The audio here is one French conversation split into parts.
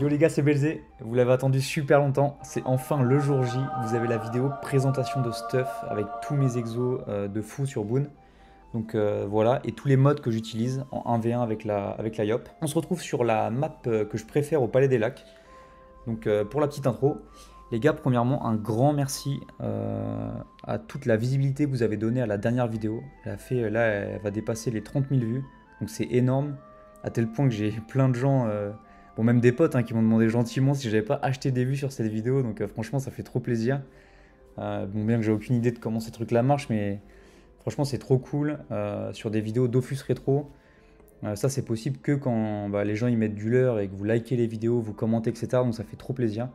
Yo les gars, c'est Belzé. Vous l'avez attendu super longtemps. C'est enfin le jour J. Vous avez la vidéo présentation de stuff avec tous mes exos euh, de fou sur Boon. Donc euh, voilà, et tous les modes que j'utilise en 1v1 avec la, avec la Yop. On se retrouve sur la map euh, que je préfère au Palais des Lacs. Donc pour la petite intro, les gars, premièrement, un grand merci à toute la visibilité que vous avez donnée à la dernière vidéo. Elle a fait, là, elle va dépasser les 30 000 vues. Donc c'est énorme, à tel point que j'ai plein de gens Bon, même des potes hein, qui m'ont demandé gentiment si j'avais pas acheté des vues sur cette vidéo, donc euh, franchement, ça fait trop plaisir. Euh, bon, bien que j'ai aucune idée de comment ces trucs-là marchent, mais franchement, c'est trop cool. Euh, sur des vidéos Dofus Rétro, ça, c'est possible que quand bah, les gens y mettent du leur et que vous likez les vidéos, vous commentez, etc. Donc, ça fait trop plaisir.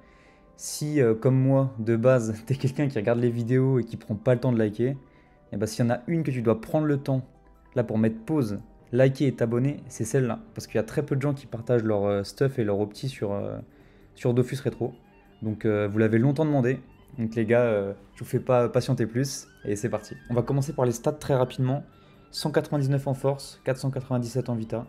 Si, comme moi, de base, t'es quelqu'un qui regarde les vidéos et qui prend pas le temps de liker, et eh bah, s'il y en a une que tu dois prendre le temps, là, pour mettre pause liker et t'abonner, c'est celle-là. Parce qu'il y a très peu de gens qui partagent leur euh, stuff et leur opti sur, euh, sur Dofus Retro. Donc euh, vous l'avez longtemps demandé. Donc les gars, je vous fais pas patienter plus. Et c'est parti. On va commencer par les stats très rapidement. 199 en force, 497 en vita.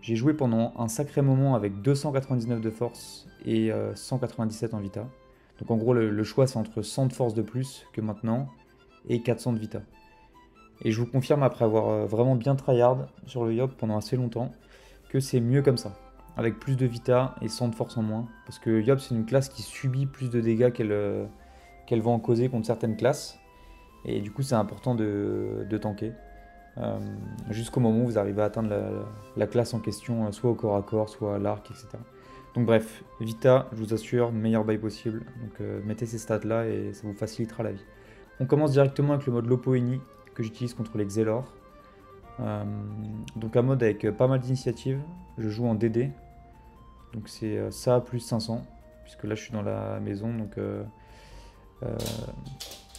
J'ai joué pendant un sacré moment avec 299 de force et 197 en vita. Donc en gros, le, le choix c'est entre 100 de force de plus que maintenant et 400 de vita. Et je vous confirme, après avoir euh, vraiment bien tryhard sur le Yop pendant assez longtemps, que c'est mieux comme ça. Avec plus de vita et 100 de force en moins. Parce que Yop, c'est une classe qui subit plus de dégâts qu'elle euh, va en causer contre certaines classes. Et du coup, c'est important de, tanker. Euh, jusqu'au moment où vous arrivez à atteindre la, classe en question, soit au corps à corps, soit à l'arc, etc. Donc bref, Vita, je vous assure, meilleur buy possible. Donc mettez ces stats là et ça vous facilitera la vie. On commence directement avec le mode Lopo Eni que j'utilise contre les Xelor. Euh, donc un mode avec pas mal d'initiatives. Je joue en DD. Donc c'est euh, ça plus 500. Puisque là je suis dans la maison. Donc euh,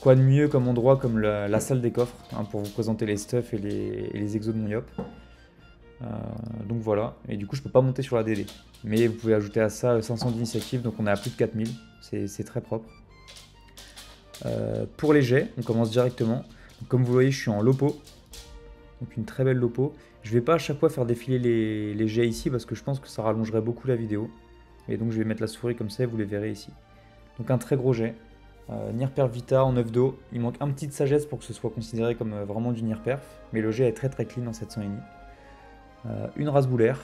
quoi de mieux comme endroit comme la, salle des coffres. Hein, pour vous présenter les stuff et les, exos de mon yop. donc voilà. Et du coup je peux pas monter sur la DD. Mais vous pouvez ajouter à ça 500 d'initiatives. Donc on est à plus de 4000. C'est très propre. pour les jets, on commence directement. Comme vous voyez, je suis en lopo. Donc une très belle lopo. Je vais pas à chaque fois faire défiler les, jets ici parce que je pense que ça rallongerait beaucoup la vidéo. Et donc je vais mettre la souris comme ça et vous les verrez ici. Donc un très gros jet. Euh, Nirperf Vita en 9 d'eau. Il manque un petit de sagesse pour que ce soit considéré comme euh, vraiment du Nirperf. Mais le jet est très très clean en 700 eni. Euh, une race boulaire.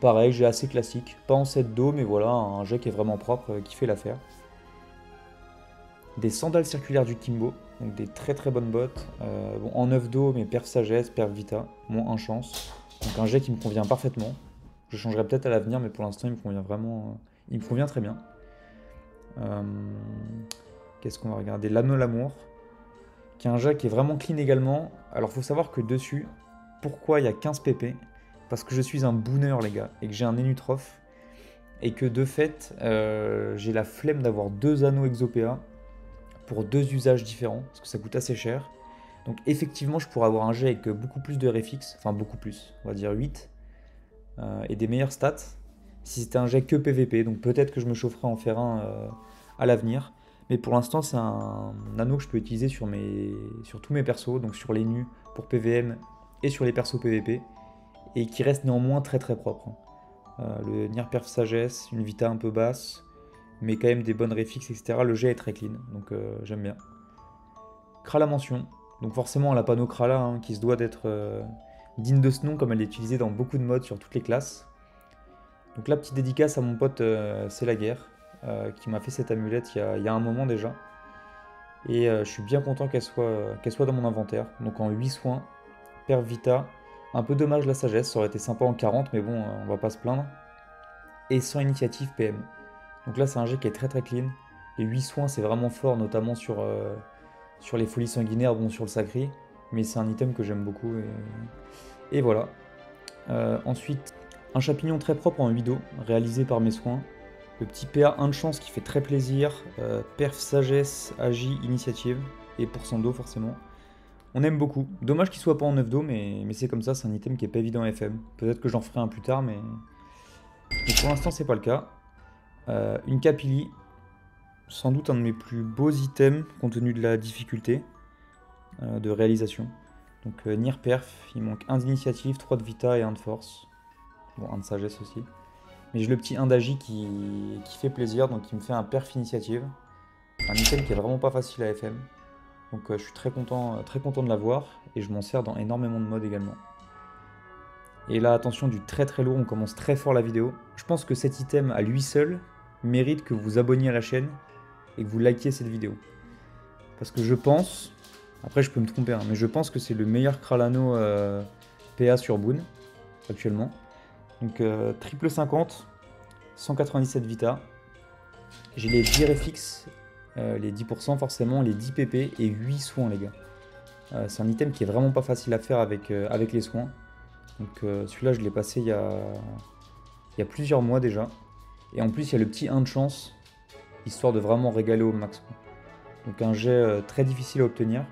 Pareil, jet assez classique. Pas en 7 d'eau, mais voilà, un jet qui est vraiment propre, euh, qui fait l'affaire. Des sandales circulaires du Kimbo. Donc des très très bonnes bottes. Euh, bon, en 9 d'eau, mais perf sagesse, perf vita, moins 1 chance. Donc un jet qui me convient parfaitement. Je changerai peut-être à l'avenir, mais pour l'instant il me convient vraiment. Il me convient très bien. Euh, qu'est-ce qu'on va regarder? L'anneau l'amour. Qui est un jet qui est vraiment clean également. Alors faut savoir que dessus, pourquoi il y a 15 pp Parce que je suis un booner les gars, et que j'ai un Enutroph. Et que de fait, euh, j'ai la flemme d'avoir deux anneaux Exopéa pour deux usages différents, parce que ça coûte assez cher. Donc effectivement, je pourrais avoir un jet avec beaucoup plus de RFX, enfin beaucoup plus, on va dire 8, euh, et des meilleures stats, si c'était un jet que PVP, donc peut-être que je me chaufferai en faire un euh, à l'avenir. Mais pour l'instant, c'est un, anneau que je peux utiliser sur, mes, sur tous mes persos, donc sur les nus pour PVM et sur les persos PVP, et qui reste néanmoins très très propre. Hein. Euh, le Nier Perf Sagesse, une Vita un peu basse, mais quand même des bonnes réfixes, etc. Le jet est très clean, donc euh, j'aime bien. Krala mention, donc forcément la panneau Krala hein, qui se doit d'être euh, digne de ce nom comme elle est utilisée dans beaucoup de modes sur toutes les classes. Donc la petite dédicace à mon pote euh, C'est la guerre qui m'a fait cette amulette il y, a, un moment déjà. Et je suis bien content qu'elle soit, soit dans mon inventaire. Donc en 8 soins, Père Vita, un peu dommage la sagesse, ça aurait été sympa en 40 mais bon on va pas se plaindre. Et sans initiative PM. Donc là, c'est un jet qui est très très clean. Les 8 soins, c'est vraiment fort, notamment sur, euh, sur les folies sanguinaires, bon, sur le sacré. Mais c'est un item que j'aime beaucoup. Et, voilà. Euh, ensuite, un champignon très propre en 8 d'eau, réalisé par mes soins. Le petit PA 1 de chance qui fait très plaisir. Euh, perf, sagesse, agi, initiative. Et pour son dos, forcément. On aime beaucoup. Dommage qu'il soit pas en 9 d'eau, mais, mais c'est comme ça, c'est un item qui est pas évident FM. Peut-être que j'en ferai un plus tard, mais, mais pour l'instant, c'est pas le cas. Euh, une Capili, sans doute un de mes plus beaux items compte tenu de la difficulté euh, de réalisation. Donc euh, Nir Perf, il manque un d'initiative, 3 de Vita et un de force. Bon, un de sagesse aussi. Mais j'ai le petit Indagi qui, qui fait plaisir, donc qui me fait un perf initiative. Un item qui est vraiment pas facile à FM. Donc euh, je suis très content, très content de l'avoir et je m'en sers dans énormément de modes également. Et là, attention, du très très lourd, on commence très fort la vidéo. Je pense que cet item à lui seul mérite que vous abonniez à la chaîne et que vous likiez cette vidéo. Parce que je pense, après je peux me tromper, hein, mais je pense que c'est le meilleur Kralano euh, PA sur Boon actuellement. Donc triple 50, 197 Vita. J'ai les 10 réfixes euh, les 10% forcément, les 10 pp et 8 soins les gars. Euh, c'est un item qui est vraiment pas facile à faire avec, euh, avec les soins. Donc celui-là je l'ai passé il y, a, plusieurs mois déjà. Et en plus il y a le petit 1 de chance, histoire de vraiment régaler au max. Donc un jet très difficile à obtenir.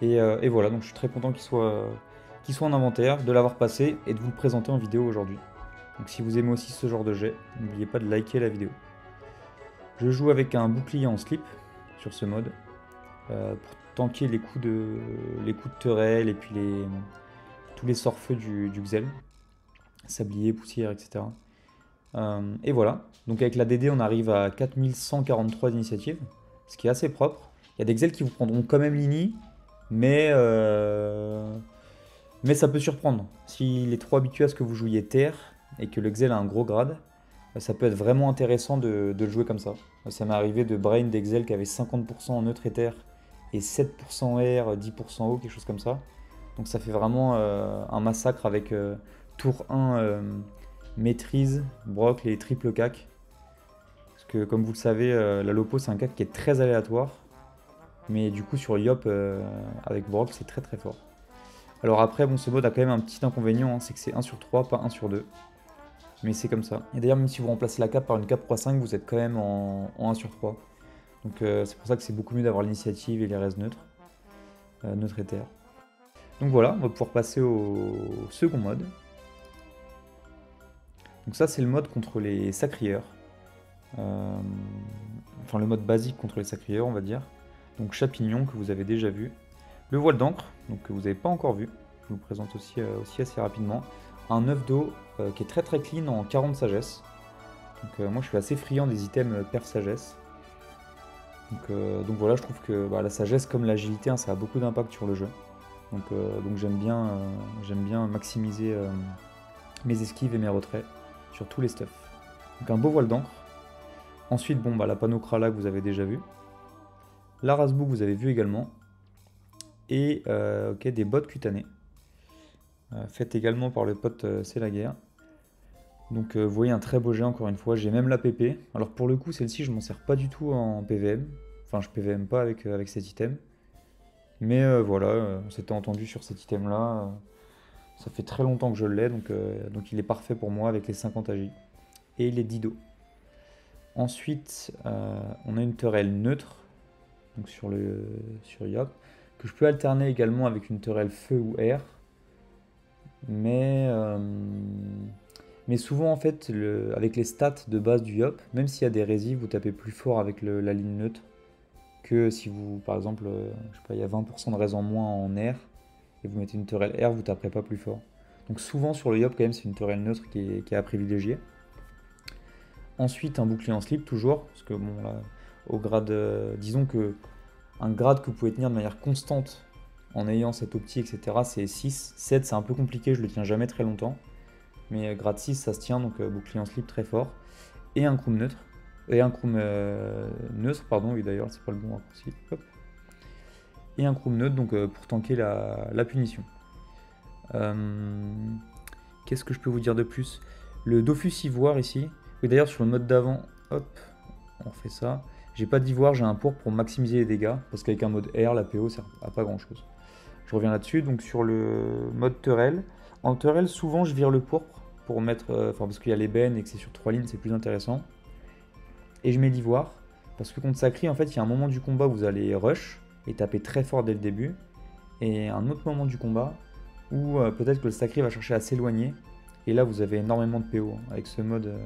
Et, et, voilà, donc je suis très content qu'il soit, soit en inventaire, de l'avoir passé et de vous le présenter en vidéo aujourd'hui. Donc si vous aimez aussi ce genre de jet, n'oubliez pas de liker la vidéo. Je joue avec un bouclier en slip sur ce mode euh, pour tanker les coups de les coups de et puis les tous les sorts-feux du, Xel, sablier, poussière, etc. Euh, et voilà. Donc avec la DD, on arrive à 4143 initiatives, ce qui est assez propre. Il y a des Xel qui vous prendront quand même l'ini, mais euh, mais ça peut surprendre. S'il est trop habitué à ce que vous jouiez terre et que le Xel a un gros grade, ça peut être vraiment intéressant de, le jouer comme ça. Ça m'est arrivé de Brain d'Exel qui avait 50% en neutre éther et 7% R, 10% haut, quelque chose comme ça. Donc ça fait vraiment euh, un massacre avec euh, tour 1 euh, maîtrise, broc, les triple cac. Parce que comme vous le savez, la Lopo c'est un cac qui est très aléatoire. Mais du coup sur Yop avec broc c'est très très fort. Alors après, bon, ce mode a quand même un petit inconvénient, hein, c'est que c'est 1 sur 3, pas 1 sur 2 mais c'est comme ça. Et d'ailleurs, même si vous remplacez la cape par une cape 3-5, vous êtes quand même en, 1 sur 3. Donc c'est pour ça que c'est beaucoup mieux d'avoir l'initiative et les restes neutres, neutre et terre. Donc voilà, on va pouvoir passer au second mode. Donc ça c'est le mode contre les sacrieurs. Euh, enfin le mode basique contre les sacrieurs on va dire. Donc champignon que vous avez déjà vu. Le voile d'encre, que vous n'avez pas encore vu. Je vous présente aussi, aussi assez rapidement un œuf d'eau euh, qui est très très clean en 40 sagesse. Donc euh, moi je suis assez friand des items euh, perf sagesse. Donc, voilà, je trouve que bah, la sagesse comme l'agilité, hein, ça a beaucoup d'impact sur le jeu. Donc, donc j'aime bien, j'aime bien maximiser mes esquives et mes retraits sur tous les stuffs. Donc un beau voile d'encre. Ensuite, bon, bah, la panocrala que vous avez déjà vu. La rasbou que vous avez vu également. Et des bottes cutanées. Euh, faite également par le pote euh, C'est la guerre. Donc euh, vous voyez un très beau jet encore une fois, j'ai même la PP. Alors pour le coup celle-ci je m'en sers pas du tout en PVM. Enfin je PVM pas avec, avec cet item. Mais voilà, on s'était entendu sur cet item là. ça fait très longtemps que je l'ai donc, donc il est parfait pour moi avec les 50 AJ. Et les Dido. Ensuite on a une Turelle neutre donc sur, le, sur Yop que je peux alterner également avec une Turelle feu ou air. Mais, euh, mais souvent, en fait, avec les stats de base du Yop, même s'il y a des résis, vous tapez plus fort avec la ligne neutre que si vous, par exemple, euh, je sais pas, il y a 20% de raison moins en air et vous mettez une turelle air, vous taperez pas plus fort. Donc souvent sur le Yop, quand même, c'est une turelle neutre qui est, à privilégier. Ensuite, un bouclier en slip, toujours, parce que bon, là, au grade, euh, disons que un grade que vous pouvez tenir de manière constante en ayant cette optique, etc., c'est 6. 7, c'est un peu compliqué, je le tiens jamais très longtemps. Mais euh, grade 6, ça se tient, donc bouclier en slip très fort. Et un chrome neutre. Et un chrome euh, neutre, pardon, oui d'ailleurs, c'est pas le bon raccourci. Et un chrome neutre, donc pour tanker la, punition. Qu'est-ce que je peux vous dire de plus? Le Dofus Ivoire ici. Oui, d'ailleurs, sur le mode d'avant, hop, on fait ça. J'ai pas d'ivoire, j'ai un pour pour maximiser les dégâts, parce qu'avec un mode R, la PO sert à pas grand chose. Je reviens là-dessus. Donc sur le mode Turel. En Turel, souvent je vire le pourpre pour mettre. Euh, enfin, parce qu'il y a l'ébène et que c'est sur trois lignes, c'est plus intéressant. Et je mets l'ivoire. Parce que contre Sacri, en fait, il y a un moment du combat où vous allez rush et taper très fort dès le début. Et un autre moment du combat où euh, peut-être que le Sacri va chercher à s'éloigner. Et là, vous avez énormément de PO. Avec ce mode, euh,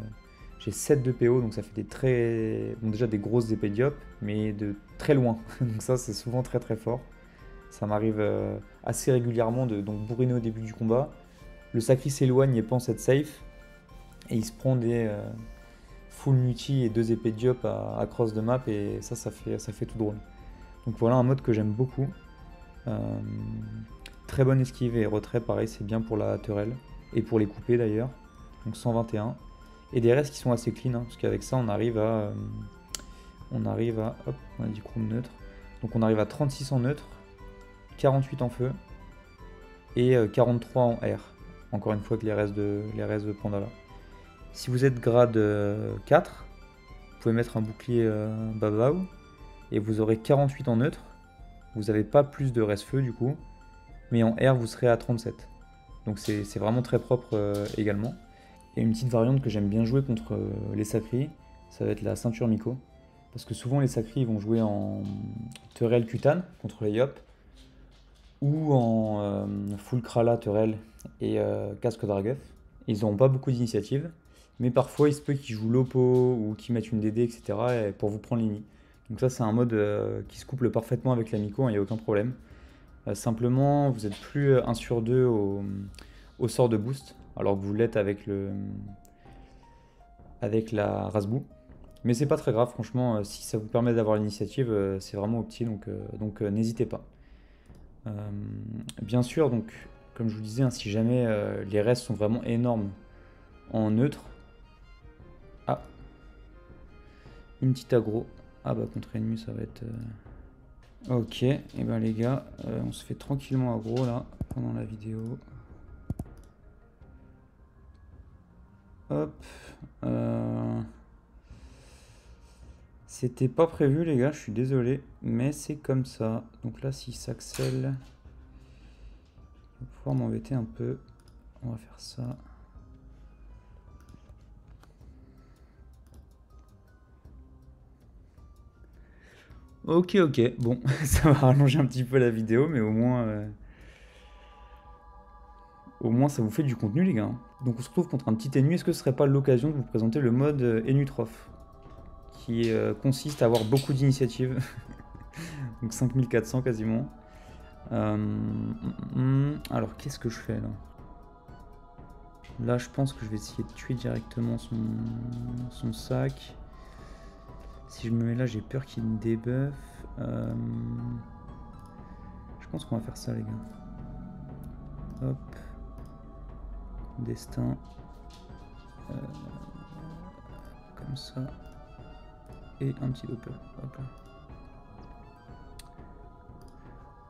j'ai 7 de PO, donc ça fait des très. Bon, déjà des grosses épées diop, mais de très loin. donc ça, c'est souvent très très fort. Ça m'arrive euh, assez régulièrement de donc bourriner au début du combat. Le sacri s'éloigne et pense être safe. Et il se prend des full multi et deux épées diop à, cross de map et ça, ça fait, ça fait tout drôle. Donc voilà un mode que j'aime beaucoup. Euh, très bonne esquive et retrait, pareil, c'est bien pour la turelle et pour les couper d'ailleurs. Donc 121. Et des restes qui sont assez clean, hein, parce qu'avec ça on arrive à. euh, on arrive à. Hop, on a dit chrome neutre. Donc on arrive à 36 en neutre, 48 en feu et euh, 43 en air. Encore une fois avec les restes de, les restes de Pandala. Si vous êtes grade euh, 4, vous pouvez mettre un bouclier euh, Babao et vous aurez 48 en neutre. Vous n'avez pas plus de reste feu du coup, mais en air vous serez à 37. Donc c'est vraiment très propre euh, également. Et une petite variante que j'aime bien jouer contre euh, les sacris, ça va être la ceinture Miko. Parce que souvent les sacris vont jouer en Turel Kutan contre les Yop, ou en euh, full Krala Turel et euh, casque Draguef. Ils n'auront pas beaucoup d'initiative, mais parfois il se peut qu'ils jouent Lopo ou qu'ils mettent une DD, etc. et pour vous prendre l'ini. Donc ça c'est un mode euh, qui se couple parfaitement avec la Miko, il n'y a aucun problème. Euh, simplement, vous êtes plus 1 sur 2 au, au sort de boost, alors que vous l'êtes avec le avec la Rasbou. Mais c'est pas très grave, franchement, euh, si ça vous permet d'avoir l'initiative, euh, c'est vraiment donc, euh, donc euh, n'hésitez pas. Euh, bien sûr, donc, comme je vous disais, hein, si jamais euh, les restes sont vraiment énormes en neutre. Une petite aggro. Ah bah contre ennemi ça va être... euh, Ok, et ben les gars, euh, on se fait tranquillement aggro là, pendant la vidéo. Hop. euh, C'était pas prévu les gars, je suis désolé, mais c'est comme ça. Donc là, s'il s'accèle, il va pouvoir m'embêter un peu. On va faire ça. Ok, ok, bon, ça va rallonger un petit peu la vidéo, mais au moins, euh, au moins ça vous fait du contenu, les gars. hein. Donc on se retrouve contre un petit ennemi. Est-ce que ce serait pas l'occasion de vous présenter le mode euh, Enutroph qui euh, consiste à avoir beaucoup d'initiatives, donc 5400 quasiment. Euh, hum, hum, alors qu'est-ce que je fais là? Là, je pense que je vais essayer de tuer directement son, son sac. Si je me mets là, j'ai peur qu'il me débuff. Euh, Je pense qu'on va faire ça, les gars. Hop. Destin. Euh, Comme ça. Et un petit doppler. Hop.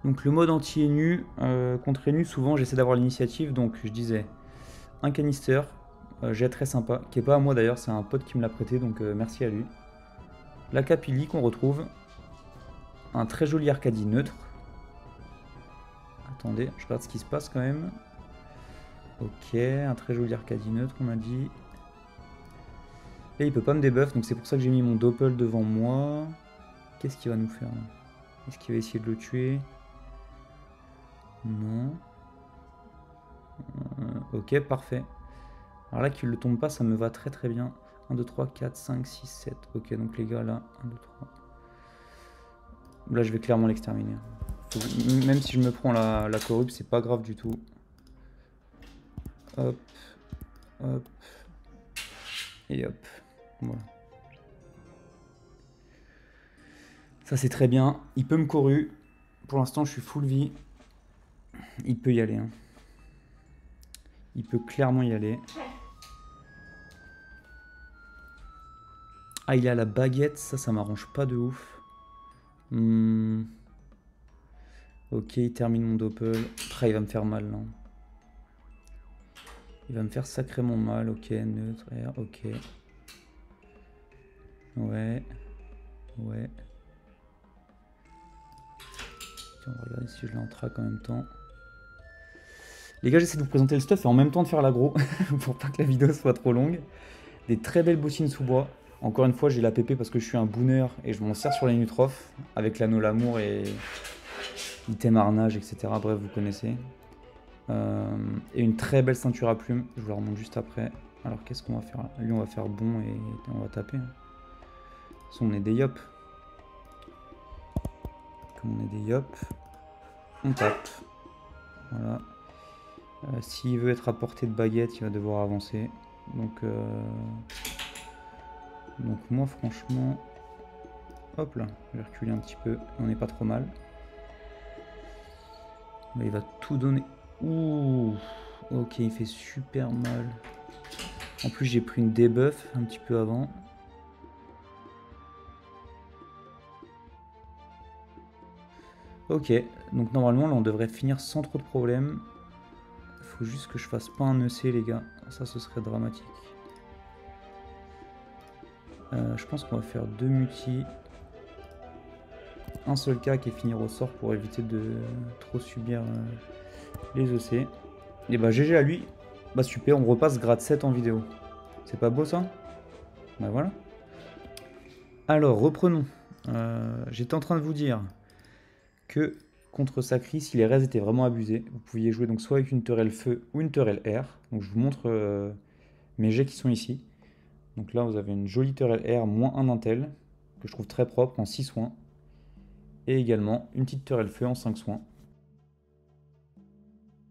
Donc le mode anti-énu, euh, contre énu, souvent j'essaie d'avoir l'initiative, donc je disais un canister, euh, jet très sympa, qui est pas à moi d'ailleurs, c'est un pote qui me l'a prêté, donc euh, merci à lui. La Capilli qu'on retrouve, un très joli Arcadie neutre. Attendez, je regarde ce qui se passe quand même. Ok, un très joli Arcadie neutre, on a dit. Là, il peut pas me débuff, donc c'est pour ça que j'ai mis mon Doppel devant moi. Qu'est-ce qu'il va nous faire Est-ce qu'il va essayer de le tuer? Non. Euh, ok, parfait. Alors là, qu'il le tombe pas, ça me va très très bien. 1, 2, 3, 4, 5, 6, 7. Ok, donc les gars, là, 1, 2, 3. Là, je vais clairement l'exterminer. Même si je me prends la, la corrupte, c'est pas grave du tout. Hop, hop, et hop. Voilà. Ça, c'est très bien. Il peut me corru. Pour l'instant, je suis full vie. Il peut y aller. hein. Il peut clairement y aller. Ah, il à la baguette. Ça, ça m'arrange pas de ouf. Hmm. Ok, il termine mon doppel. Ah, il va me faire mal là. Il va me faire sacrément mal. Ok, neutre, R, ok. Ouais. Ouais. On va regarder si je l'ai en track en même temps. Les gars, j'essaie de vous présenter le stuff et en même temps de faire l'agro pour pas que la vidéo soit trop longue. Des très belles bottines sous bois. Encore une fois, j'ai la PP parce que je suis un booner et je m'en sers sur les Nutroph avec l'anneau l'amour et item arnage, etc. Bref, vous connaissez. Euh, et une très belle ceinture à plumes. Je vous la remonte juste après. Alors, qu'est-ce qu'on va faire? Lui, on va faire bon et on va taper. façon, on est des yop. Comme on est des yop, on tape. Voilà. Euh, S'il veut être à portée de baguette, il va devoir avancer. Donc, euh, donc moi franchement, hop là, je vais reculer un petit peu, on n'est pas trop mal. il va tout donner. Ouh, ok, il fait super mal. En plus, j'ai pris une debuff un petit peu avant. Ok, donc normalement là on devrait finir sans trop de problèmes. Il faut juste que je fasse pas un EC les gars, ça ce serait dramatique. Euh, je pense qu'on va faire deux mutis. Un seul cas qui est finir au sort pour éviter de trop subir euh, les EC. Et bah GG à lui. Bah super, on repasse grade 7 en vidéo. C'est pas beau ça? Bah voilà. Alors reprenons. Euh, j'étais en train de vous dire que contre Sacri, si les res étaient vraiment abusés, vous pouviez jouer donc soit avec une Turelle Feu ou une Turelle Air. Donc je vous montre mes jets qui sont ici. Donc là, vous avez une jolie Turelle Air moins un intel, que je trouve très propre en 6 soins. Et également une petite Turelle Feu en 5 soins,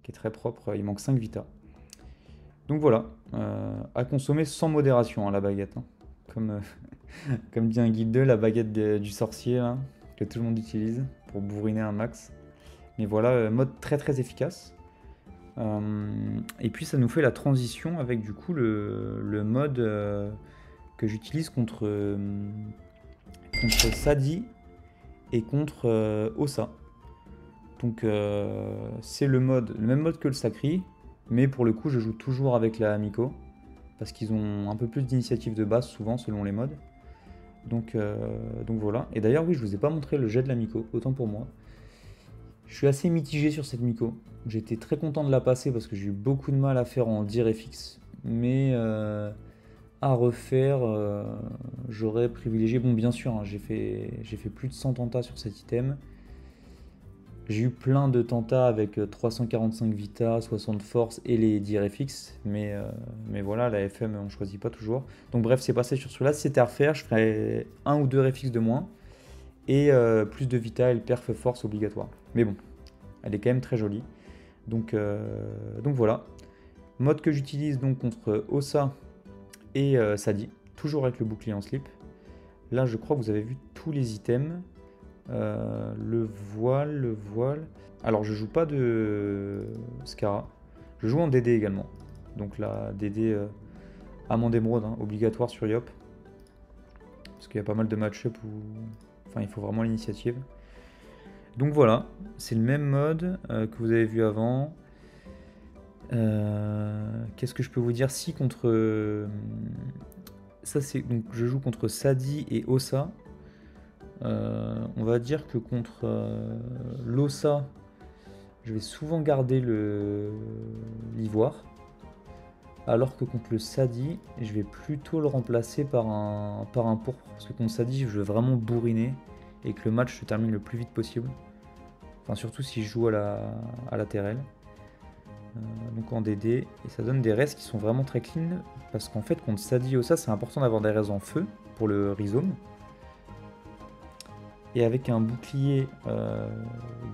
qui est très propre, il manque 5 Vita. Donc voilà, euh, à consommer sans modération hein, la baguette. Hein. Comme, euh, comme dit un guide 2, la baguette du sorcier, que tout le monde utilise pour bourriner un max. Mais voilà, euh, mode très très efficace. Euh, et puis ça nous fait la transition avec du coup le, mode euh, que j'utilise contre, contre Sadi et contre Osa. Donc c'est le mode, le même mode que le Sacri, mais pour le coup je joue toujours avec la Amico parce qu'ils ont un peu plus d'initiative de base souvent selon les modes. Donc, euh, donc voilà. Et d'ailleurs, oui, je vous ai pas montré le jet de la Miko, autant pour moi. Je suis assez mitigé sur cette Miko. J'étais très content de la passer parce que j'ai eu beaucoup de mal à faire en fixe. Mais euh, à refaire, euh, j'aurais privilégié. Bon, bien sûr, hein, j'ai fait, plus de 100 tentas sur cet item. J'ai eu plein de tentas avec 345 euh, vita, 60 force et les 10 RFX, mais, mais voilà, la FM on choisit pas toujours. Donc bref, c'est passé sur celui-là. Si c'était à refaire, je ferais un ou deux RFX de moins et plus de vita et le perf force obligatoire. Mais bon, elle est quand même très jolie. Donc, donc voilà. Mode que j'utilise donc contre Osa et Sadi, toujours avec le bouclier en slip. Là, je crois que vous avez vu tous les items. Euh, le voile, le voile. Alors je joue pas de Scara. Je joue en DD également. Donc la DD euh, Amande Émeraude, hein, obligatoire sur Yop. Parce qu'il y a pas mal de match-up où enfin, il faut vraiment l'initiative. Donc voilà, c'est le même mode euh, que vous avez vu avant. Qu'est-ce que je peux vous dire Si contre... ça c'est... Donc je joue contre Sadi et Osa. Euh, on va dire que contre euh, l'Ossa, je vais souvent garder l'ivoire. Alors que contre le Sadi, je vais plutôt le remplacer par un, par un pourpre. Parce que contre Sadi, je veux vraiment bourriner et que le match se termine le plus vite possible. Enfin, surtout si je joue à la, à la TRL. Euh, donc en DD. Et ça donne des restes qui sont vraiment très clean. Parce qu'en fait, contre Sadi Ossa, c'est important d'avoir des restes en feu pour le rhizome. Et avec un bouclier euh,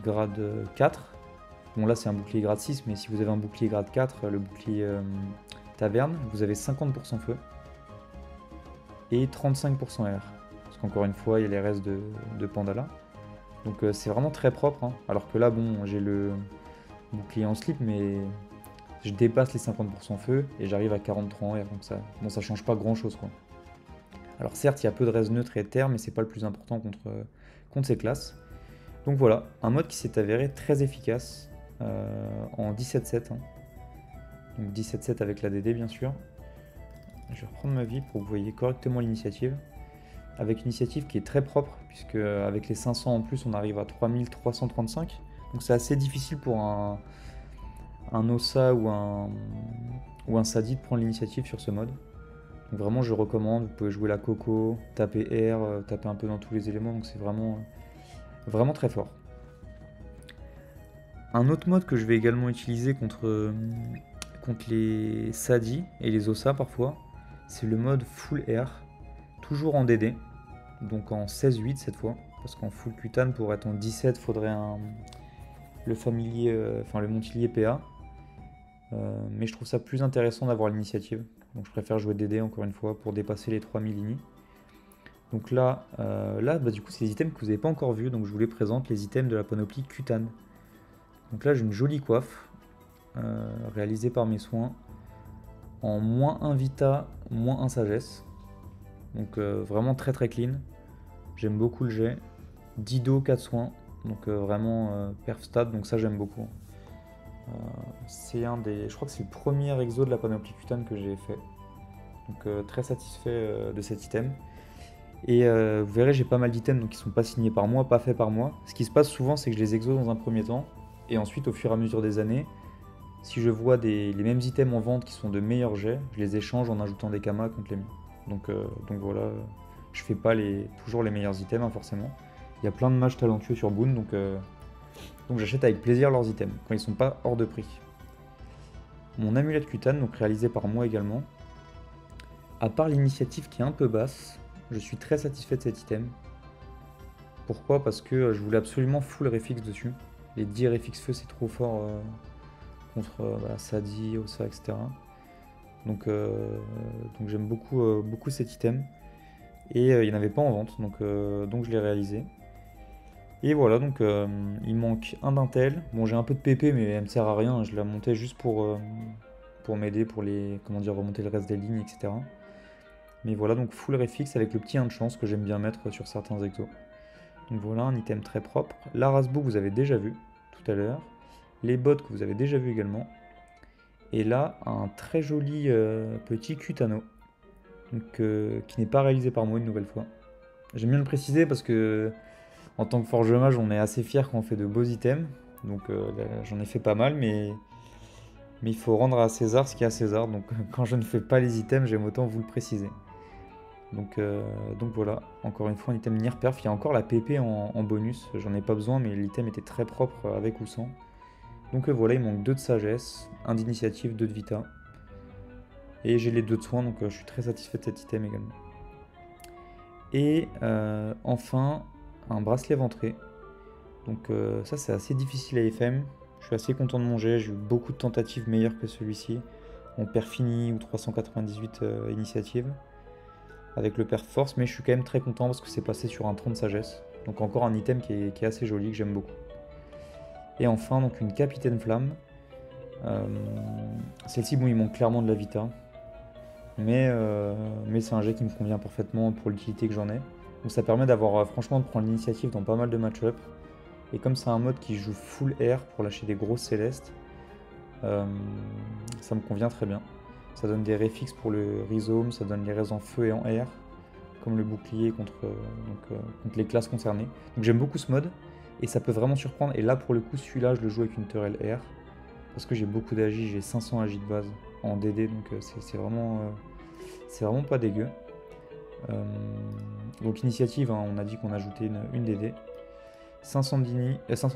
grade 4, bon là c'est un bouclier grade 6, mais si vous avez un bouclier grade 4, le bouclier euh, taverne, vous avez 50% feu et 35% air. Parce qu'encore une fois, il y a les restes de, Pandala. Donc euh, c'est vraiment très propre. Hein. Alors que là, bon, j'ai le bouclier en slip, mais je dépasse les 50% feu et j'arrive à 43 en. Donc ça, bon, ça change pas grand chose quoi. Alors certes, il y a peu de restes neutres et terre, mais c'est pas le plus important contre, contre ces classes. Donc voilà, un mode qui s'est avéré très efficace euh, en 17-7. Hein. Donc 17-7 avec la DD bien sûr. Je vais reprendre ma vie pour que vous voyez correctement l'initiative. Avec une initiative qui est très propre, puisque avec les 500 en plus, on arrive à 3335. Donc c'est assez difficile pour un, un Ossa ou un, ou un Sadi de prendre l'initiative sur ce mode. Donc vraiment, je recommande. Vous pouvez jouer la Coco, taper R, euh, taper un peu dans tous les éléments. Donc c'est vraiment, vraiment très fort. Un autre mode que je vais également utiliser contre, euh, contre les Sadi et les Ossa parfois, c'est le mode Full Air, toujours en DD, donc en 16-8 cette fois, parce qu'en Full Cutane pour être en 17 faudrait un, le familier, euh, enfin le montilier PA, mais je trouve ça plus intéressant d'avoir l'initiative. Donc je préfère jouer DD encore une fois pour dépasser les 3000 lignes. Donc là, euh, là bah, du coup, c'est des items que vous n'avez pas encore vus. Donc je vous les présente, les items de la panoplie Cutane. Donc là, j'ai une jolie coiffe euh, réalisée par mes soins en moins 1 vita, moins 1 sagesse. Donc euh, vraiment très très clean. J'aime beaucoup le jet. Dido 4 soins. Donc vraiment perf stat. Donc ça, j'aime beaucoup. c'est un des. Je crois que c'est le premier exo de la panoplie Cutane que j'ai fait. Donc très satisfait de cet item. Et euh, vous verrez, j'ai pas mal d'items donc qui sont pas signés par moi, pas faits par moi. Ce qui se passe souvent, c'est que je les exo dans un premier temps, et ensuite, au fur et à mesure des années, si je vois les mêmes items en vente qui sont de meilleurs jets, je les échange en ajoutant des kamas contre les miens. Donc, euh, donc voilà, je fais pas toujours les meilleurs items, hein, forcément. Il y a plein de matchs talentueux sur Boon, donc, euh, donc j'achète avec plaisir leurs items, quand ils sont pas hors de prix. Mon amulette cutane, donc réalisé par moi également. À part l'initiative qui est un peu basse, je suis très satisfait de cet item. Pourquoi? Parce que euh, je voulais absolument full réfix dessus. Les 10 réfix feu c'est trop fort contre euh, Sadi, Osa, etc. Donc, donc j'aime beaucoup, beaucoup cet item. Et il n'y en avait pas en vente, donc, donc je l'ai réalisé. Et voilà, donc il manque un d'intel. Bon, j'ai un peu de PP, mais elle me sert à rien. Je l'ai monté juste pour, pour m'aider, pour les, comment dire, remonter le reste des lignes, etc. Mais voilà, donc full refix avec le petit 1 de chance que j'aime bien mettre sur certains exos. Donc voilà, un item très propre. La Rasbo, vous avez déjà vu tout à l'heure. Les bottes que vous avez déjà vu également. Et là, un très joli euh, petit Cutano. Euh, qui n'est pas réalisé par moi une nouvelle fois. J'aime bien le préciser parce que en tant que forge mage, on est assez fier quand on fait de beaux items. Donc euh, j'en ai fait pas mal, mais, il faut rendre à César ce qui est à César. Donc quand je ne fais pas les items, j'aime autant vous le préciser. Donc, voilà, encore une fois un item Nier Perf. Il y a encore la PP en, bonus, j'en ai pas besoin, mais l'item était très propre avec ou sans. Donc euh, voilà, il manque 2 de sagesse, 1 d'initiative, 2 de vita. Et j'ai les 2 de soins, donc euh, je suis très satisfait de cet item également. Et enfin, un bracelet ventré. Donc ça c'est assez difficile à FM. Je suis assez content de mon jet, j'ai eu beaucoup de tentatives meilleures que celui-ci. En Perfini ou 398 initiatives avec le père force, mais je suis quand même très content parce que c'est passé sur un tronc de sagesse. Donc encore un item qui est, assez joli, que j'aime beaucoup. Et enfin, donc une capitaine flamme. Euh, celle-ci, bon, il manque clairement de la vita. Mais, euh, mais c'est un jet qui me convient parfaitement pour l'utilité que j'en ai. Donc ça permet d'avoir, euh, franchement, de prendre l'initiative dans pas mal de match-up. Et comme c'est un mode qui joue full air pour lâcher des grosses célestes, ça me convient très bien. Ça donne des réfixes pour le rhizome, ça donne les raies en feu et en air, comme le bouclier contre, contre les classes concernées. Donc j'aime beaucoup ce mode, et ça peut vraiment surprendre. Et là, pour le coup, celui-là, je le joue avec une Turelle air, parce que j'ai beaucoup d'agi, j'ai 500 agi de base en DD, donc euh, c'est vraiment, c'est vraiment pas dégueu. donc initiative, hein, on a dit qu'on ajoutait une, une DD. 500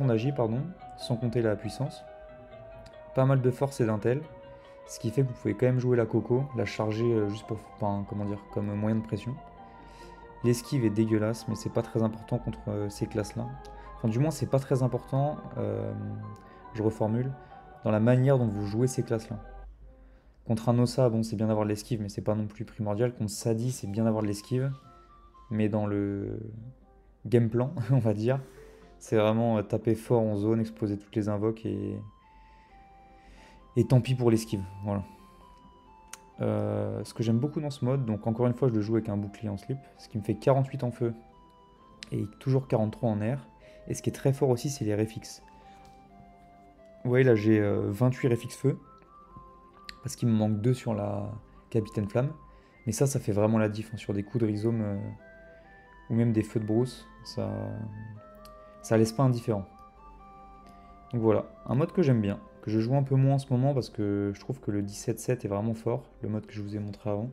d'agi, pardon, sans compter la puissance. Pas mal de force et d'intel. Ce qui fait que vous pouvez quand même jouer la coco, la charger euh, juste pour, comme moyen de pression. L'esquive est dégueulasse, mais c'est pas très important contre euh, ces classes-là. Enfin, du moins, c'est pas très important, euh, je reformule, dans la manière dont vous jouez ces classes-là. Contre un Ossa, bon, c'est bien d'avoir de l'esquive, mais c'est pas non plus primordial. Contre Sadi, c'est bien d'avoir de l'esquive, mais dans le game plan, on va dire, c'est vraiment taper fort en zone, exploser toutes les invoques et et tant pis pour l'esquive. Voilà. Euh, ce que j'aime beaucoup dans ce mode, donc encore une fois, je le joue avec un bouclier en slip, ce qui me fait 48 en feu et toujours 43 en air. Et ce qui est très fort aussi, c'est les réfixes. Vous voyez là, j'ai 28 euh, réfixes feu parce qu'il me manque 2 sur la capitaine flamme. Mais ça, ça fait vraiment la diff hein, sur des coups de rhizome euh, ou même des feux de brousse. Ça, ça laisse pas indifférent. Donc voilà, un mode que j'aime bien que je joue un peu moins en ce moment parce que je trouve que le 17-7 est vraiment fort, le mode que je vous ai montré avant.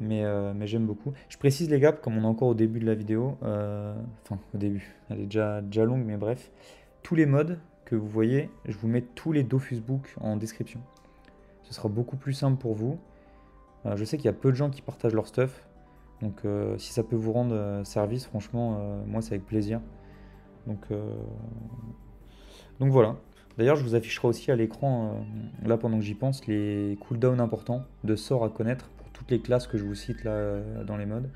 Mais, euh, mais j'aime beaucoup. Je précise les gars, comme on est encore au début de la vidéo, euh, enfin au début, elle est déjà, déjà longue, mais bref, tous les modes que vous voyez, je vous mets tous les Dofus Book en description. Ce sera beaucoup plus simple pour vous. Euh, je sais qu'il y a peu de gens qui partagent leur stuff, donc si ça peut vous rendre service, franchement, moi c'est avec plaisir. Donc, donc voilà, D'ailleurs, je vous afficherai aussi à l'écran, là pendant que j'y pense, les cooldowns importants de sorts à connaître toutes les classes que je vous cite là euh, dans les modes.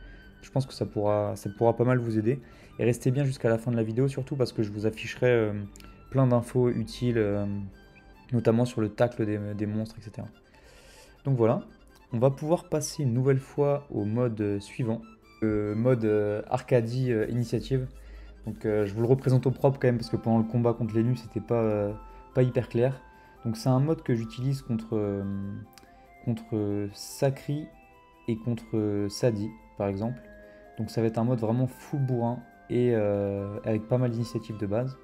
Je pense que ça pourra, ça pourra pas mal vous aider. Et restez bien jusqu'à la fin de la vidéo, surtout parce que je vous afficherai euh, plein d'infos utiles, notamment sur le tacle des, monstres, etc. Donc voilà, on va pouvoir passer une nouvelle fois au mode suivant, le mode Arcadie Initiative. Donc je vous le représente au propre quand même parce que pendant le combat contre l'élu c'était pas, pas hyper clair. Donc c'est un mode que j'utilise contre, euh, contre Sakri et contre Sadi par exemple. Donc ça va être un mode vraiment full bourrin et euh, avec pas mal d'initiatives de base.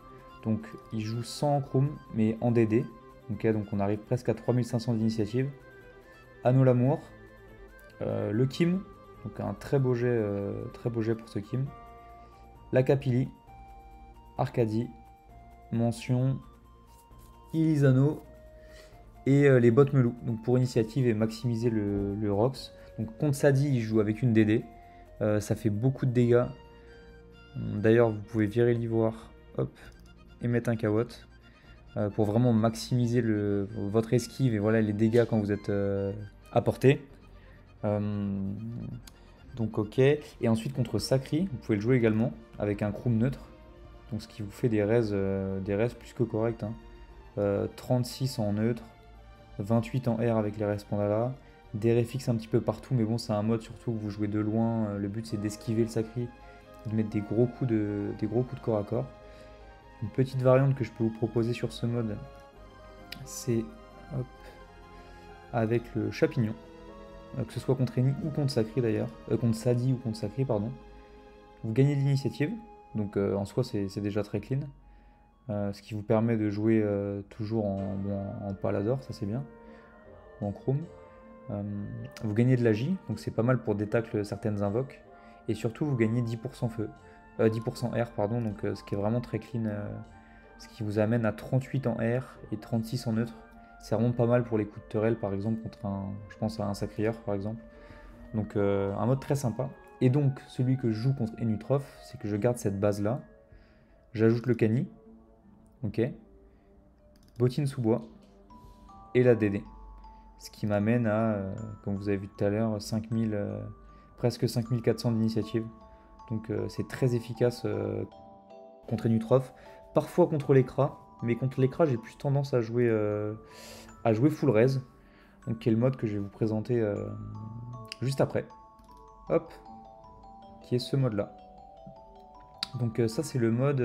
Donc il joue sans chrome mais en DD. donc on arrive presque à 3500 d'initiatives. Anneau l'amour, euh, le Kim, donc un très beau jet, très beau jet pour ce Kim. La Capili, Arcadie, mention Ilisano et euh, les bottes melou. Donc pour initiative et maximiser le, Rox. Donc contre Sadi, il joue avec une DD. Euh, ça fait beaucoup de dégâts. D'ailleurs, vous pouvez virer l'ivoire, hop, et mettre un kawot euh, pour vraiment maximiser votre esquive et voilà les dégâts quand vous êtes à portée. donc ok. Et ensuite contre Sacri, vous pouvez le jouer également avec un chrome neutre. Donc ce qui vous fait des raises, des plus que corrects. Hein. 36 euh, en neutre, 28 en R avec les Respondala, des réfixes un petit peu partout, mais bon, c'est un mode surtout que vous jouez de loin. Euh, le but c'est d'esquiver le sacri, de mettre des gros coups de, des gros coups de corps à corps. Une petite variante que je peux vous proposer sur ce mode, c'est avec le chapignon, euh, que ce soit contre Eni ou contre Sacri d'ailleurs, contre Sadi ou contre Sacri, pardon. Vous gagnez l'initiative, donc en soi c'est déjà très clean. Euh, ce qui vous permet de jouer euh, toujours en, en, palador, ça c'est bien, ou en chrome. Euh, vous gagnez de l'agi, donc c'est pas mal pour détacler certaines invoques, et surtout vous gagnez 10% feu, 10% R, pardon, donc ce qui est vraiment très clean, ce qui vous amène à 38 en R et 36 en neutre. C'est vraiment pas mal pour les coups de terrelle, par exemple, contre un, je pense à un par exemple. Donc un mode très sympa. Et donc celui que je joue contre Enutrof, c'est que je garde cette base là, j'ajoute le cani, Ok. Bottine sous bois. Et la DD. Ce qui m'amène à, euh, comme vous avez vu tout à l'heure, 5000, euh, presque 5400 d'initiative. Donc euh, c'est très efficace contre Nutrof. Parfois contre l'écra, mais contre l'écra j'ai plus tendance à jouer, à jouer full res. Donc qui le mode que je vais vous présenter juste après. Hop, qui est ce mode là. Donc ça c'est le mode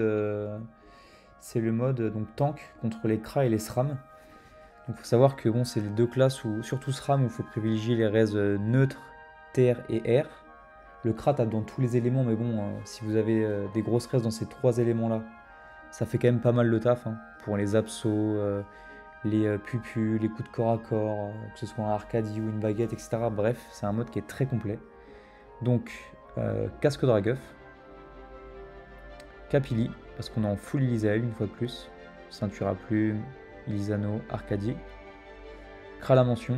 c'est le mode donc tank contre les Kra et les SRAM. Donc il faut savoir que bon, c'est les deux classes où, surtout SRAM, où il faut privilégier les raises euh, neutres, terre et air. Le Kra tape dans tous les éléments, mais bon, euh, si vous avez euh, des grosses raises dans ces trois éléments-là, ça fait quand même pas mal de taf hein, pour les absos, les pupus, les coups de corps à corps, que ce soit un arcadie ou une baguette, etc. Bref, c'est un mode qui est très complet. Donc, casque Dragueuf, Capili, parce qu'on est en full Ilisael une fois de plus. Ceinture à plumes, Ilisano, Arcadie. Kra mention.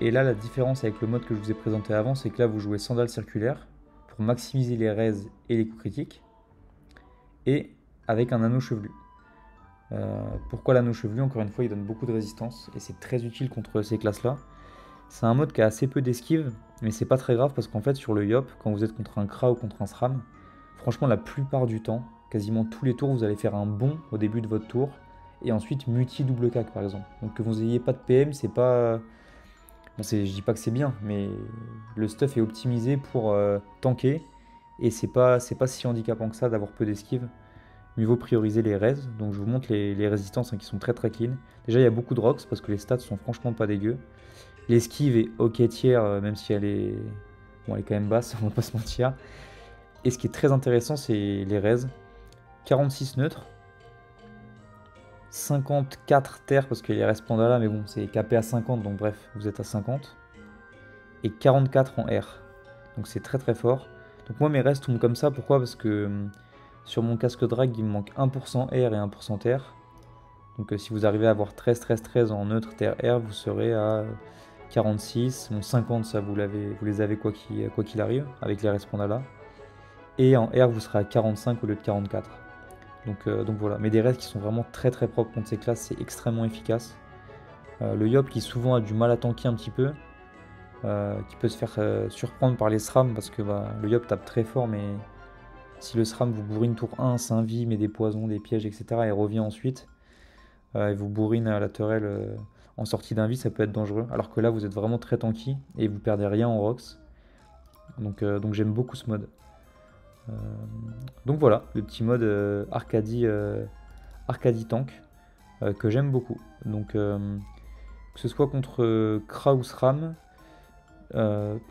Et là, la différence avec le mode que je vous ai présenté avant, c'est que là, vous jouez sandales circulaire pour maximiser les raises et les coups critiques. Et avec un anneau chevelu. Euh, pourquoi l'anneau chevelu? Encore une fois, il donne beaucoup de résistance et c'est très utile contre ces classes-là. C'est un mode qui a assez peu d'esquive, mais c'est pas très grave parce qu'en fait, sur le Yop, quand vous êtes contre un Kra ou contre un SRAM, franchement, la plupart du temps, quasiment tous les tours, vous allez faire un bond au début de votre tour et ensuite multi double cac par exemple. Donc que vous ayez pas de PM, c'est pas. Bon, je dis pas que c'est bien, mais le stuff est optimisé pour euh, tanker et c'est pas, pas si handicapant que ça d'avoir peu d'esquive. Mieux vaut prioriser les res. Donc je vous montre les, résistances hein, qui sont très très clean. Déjà il y a beaucoup de rocks parce que les stats sont franchement pas dégueux. L'esquive est ok tiers, euh, même si elle est, bon, elle est quand même basse, on va pas se mentir. Et ce qui est très intéressant, c'est les res. 46 neutres. 54 terres parce qu'il y a là, mais bon, c'est capé à 50, donc bref, vous êtes à 50. Et 44 en R. Donc c'est très très fort. Donc moi mes restes tombent comme ça, pourquoi? Parce que hum, sur mon casque drag, il me manque 1% R et 1% terre. Donc euh, si vous arrivez à avoir 13, 13, 13 en neutre, terre, R, vous serez à 46. Bon, 50, ça vous, vous les avez quoi qu'il arrive, avec les là. Et en R, vous serez à 45 au lieu de 44. Donc, euh, donc voilà, mais des raids qui sont vraiment très très propres contre ces classes, c'est extrêmement efficace. Euh, le Yop qui souvent a du mal à tanker un petit peu, euh, qui peut se faire surprendre par les SRAM parce que bah, le Yop tape très fort, mais si le SRAM vous bourrine tour 1, s'invie, met des poisons, des pièges, etc. et revient ensuite, et vous bourrine à la turelle en sortie d'un vie, ça peut être dangereux. Alors que là, vous êtes vraiment très tanky et vous perdez rien en rocks. Donc j'aime beaucoup ce mode. Euh, donc voilà, le petit mode euh, Arcadie, euh, Arcadie Tank que j'aime beaucoup. Donc que ce soit contre Kra ou SRAM,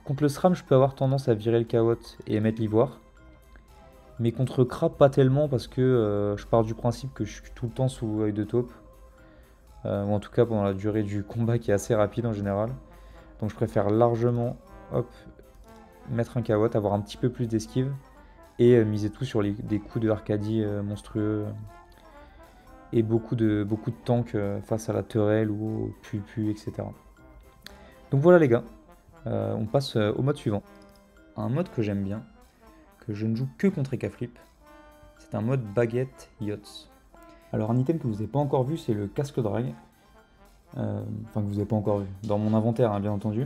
contre le SRAM, je peux avoir tendance à virer le Kawot et mettre l'ivoire. Mais contre Kra, pas tellement parce que je pars du principe que je suis tout le temps sous œil de taupe. ou en tout cas pendant la durée du combat qui est assez rapide en général. Donc je préfère largement mettre un Kawot, avoir un petit peu plus d'esquive et euh, miser tout sur des coups de Arcadie euh, monstrueux et beaucoup de, beaucoup de tanks euh, face à la Turelle ou au Pupu, etc. Donc voilà les gars, on passe au mode suivant. Un mode que j'aime bien, que je ne joue que contre Ekaflip, c'est un mode baguette yachts. Alors un item que vous n'avez pas encore vu, c'est le casque drag. enfin que vous n'avez pas encore vu, dans mon inventaire hein, bien entendu.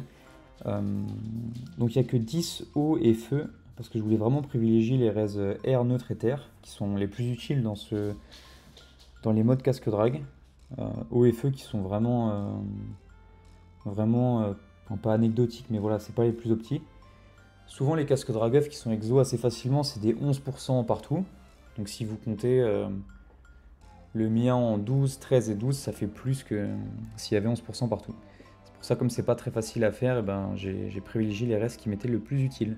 donc il n'y a que 10 eau et feu parce que je voulais vraiment privilégier les raises air, neutre et terre, qui sont les plus utiles dans, ce, dans les modes casque drag. Euh, eau et feu qui sont vraiment, euh, vraiment euh, pas anecdotiques, mais voilà, c'est pas les plus optiques. Souvent les casques drag qui sont exo assez facilement, c'est des 11% partout. Donc si vous comptez le mien en 12, 13 et 12, ça fait plus que s'il y avait 11% partout. C'est pour ça comme c'est pas très facile à faire, eh ben, j'ai privilégié les restes qui m'étaient le plus utiles.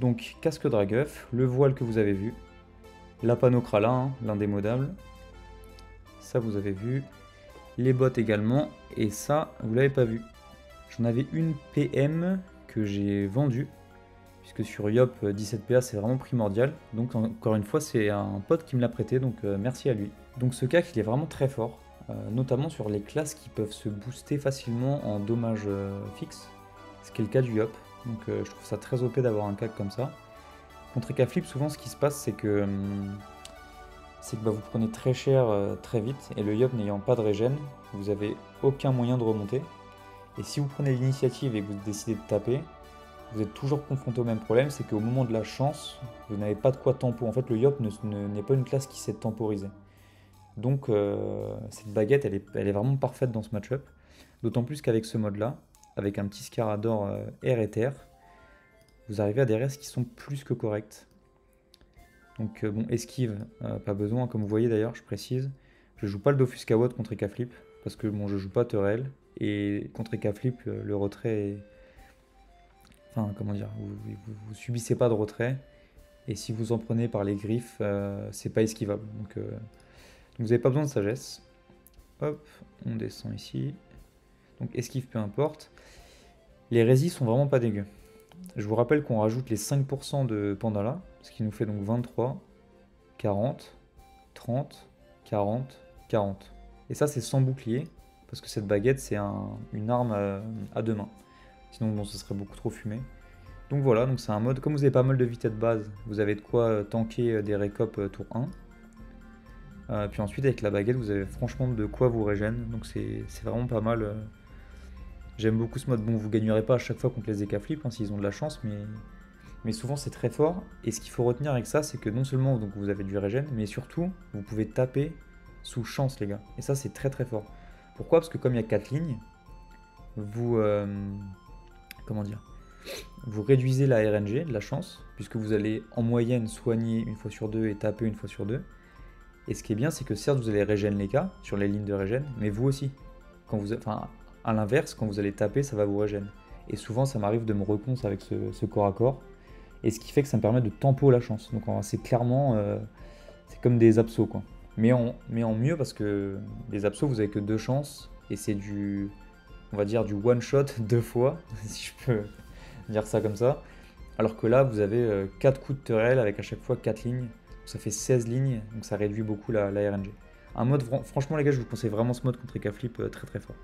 Donc casque dragueuf, le voile que vous avez vu, la panocrala, hein, l'indémodable, ça vous avez vu, les bottes également, et ça vous l'avez pas vu. J'en avais une PM que j'ai vendue, puisque sur Yop 17PA c'est vraiment primordial, donc encore une fois c'est un pote qui me l'a prêté, donc euh, merci à lui. Donc ce cac il est vraiment très fort, euh, notamment sur les classes qui peuvent se booster facilement en dommages euh, fixes, ce qui est le cas du Yop. Donc euh, je trouve ça très OP d'avoir un cac comme ça. Contre Flip, souvent ce qui se passe, c'est que, hum, c'est que bah, vous prenez très cher euh, très vite, et le Yop n'ayant pas de régène, vous avez aucun moyen de remonter. Et si vous prenez l'initiative et que vous décidez de taper, vous êtes toujours confronté au même problème, c'est qu'au moment de la chance, vous n'avez pas de quoi tempo. En fait, le Yop n'est pas une classe qui sait temporiser. Donc euh, cette baguette, elle est, elle est vraiment parfaite dans ce match-up. D'autant plus qu'avec ce mode-là, avec un petit Scarador euh, air et terre, vous arrivez à des restes qui sont plus que corrects. Donc euh, bon, esquive, euh, pas besoin, comme vous voyez d'ailleurs, je précise. Je joue pas le Dofus Kawot contre Ekaflip, parce que bon, je joue pas Turel, et contre Ekaflip, le retrait est... Enfin, comment dire, vous, subissez pas de retrait, et si vous en prenez par les griffes, c'est pas esquivable. Donc, vous n'avez pas besoin de sagesse. Hop, on descend ici. Donc esquive, peu importe. Les résis sont vraiment pas dégueux. Je vous rappelle qu'on rajoute les 5% de Pandala, ce qui nous fait donc 23, 40, 30, 40, 40. Et ça, c'est sans bouclier, parce que cette baguette, c'est une arme à, deux mains. Sinon, bon, ce serait beaucoup trop fumé. Donc voilà, donc c'est un mode, comme vous avez pas mal de vitesse de base, vous avez de quoi euh, tanker euh, des récopes euh, tour 1. puis ensuite, avec la baguette, vous avez franchement de quoi vous régénérer, donc c'est vraiment pas mal. J'aime beaucoup ce mode. Bon, vous gagnerez pas à chaque fois contre les Ekaflip hein, s'ils ont de la chance, mais, mais souvent c'est très fort. Et ce qu'il faut retenir avec ça, c'est que non seulement donc, vous avez du régène, mais surtout vous pouvez taper sous chance, les gars. Et ça, c'est très très fort. Pourquoi? Parce que comme il y a 4 lignes, vous. Euh, comment dire? Vous réduisez la RNG, de la chance, puisque vous allez en moyenne soigner une fois sur deux et taper une fois sur deux. Et ce qui est bien, c'est que certes, vous allez régénérer les cas sur les lignes de régène, mais vous aussi. Quand vous, enfin, a l'inverse, quand vous allez taper, ça va vous régénérer. Et souvent, ça m'arrive de me reconce avec ce, corps à corps. Et ce qui fait que ça me permet de tempo la chance. Donc c'est clairement, euh, c'est comme des absos quoi. Mais en, mais en mieux parce que les absos, vous avez que deux chances. Et c'est du, on va dire du one shot deux fois, si je peux dire ça comme ça. Alors que là, vous avez euh, quatre coups de turelle avec à chaque fois quatre lignes. ça fait 16 lignes, donc ça réduit beaucoup la, RNG. Un mode, franchement les gars, je vous conseille vraiment ce mode contre Ekaflip euh, très très fort.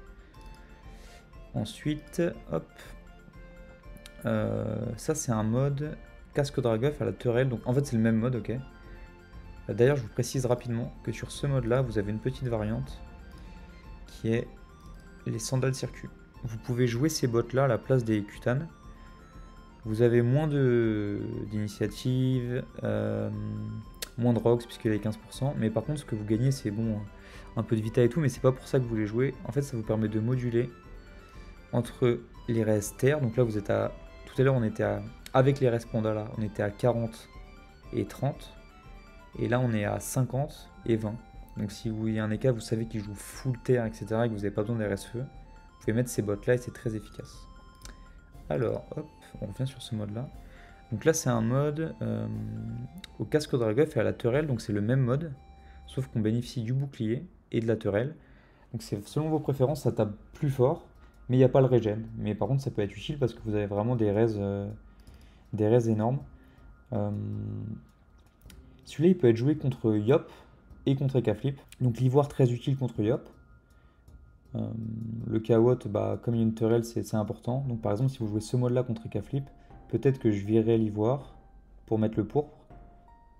Ensuite, hop. Euh, ça, c'est un mode casque dragueuf à la turelle. Donc, en fait, c'est le même mode, ok. D'ailleurs, je vous précise rapidement que sur ce mode-là, vous avez une petite variante qui est les sandales circuit. Vous pouvez jouer ces bottes-là à la place des cutanes. Vous avez moins d'initiative, euh, moins de rocks puisqu'il y a 15%, mais par contre ce que vous gagnez c'est bon un peu de vita et tout, mais c'est pas pour ça que vous voulez jouer. En fait ça vous permet de moduler entre les terre, donc là vous êtes à... Tout à l'heure on était à... Avec les panda là, on était à 40 et 30, et là on est à 50 et 20. Donc si vous voyez un écart, vous savez qu'il joue full terre, etc., et que vous n'avez pas besoin RSE, vous pouvez mettre ces bottes là et c'est très efficace. Alors, hop, on revient sur ce mode là. Donc là, c'est un mode euh, au casque Dragoff et à la Turelle, donc c'est le même mode, sauf qu'on bénéficie du bouclier et de la Turelle. Donc c'est selon vos préférences, ça tape plus fort, mais il n'y a pas le regen. Mais par contre, ça peut être utile parce que vous avez vraiment des raises, euh, des énormes. Euh, celui-là, il peut être joué contre Yop et contre Ekaflip. Donc l'ivoire très utile contre Yop. le Kawot, bah, comme il y a une Turelle, c'est important. Donc par exemple, si vous jouez ce mode-là contre Ekaflip, peut-être que je virerai l'ivoire pour mettre le pourpre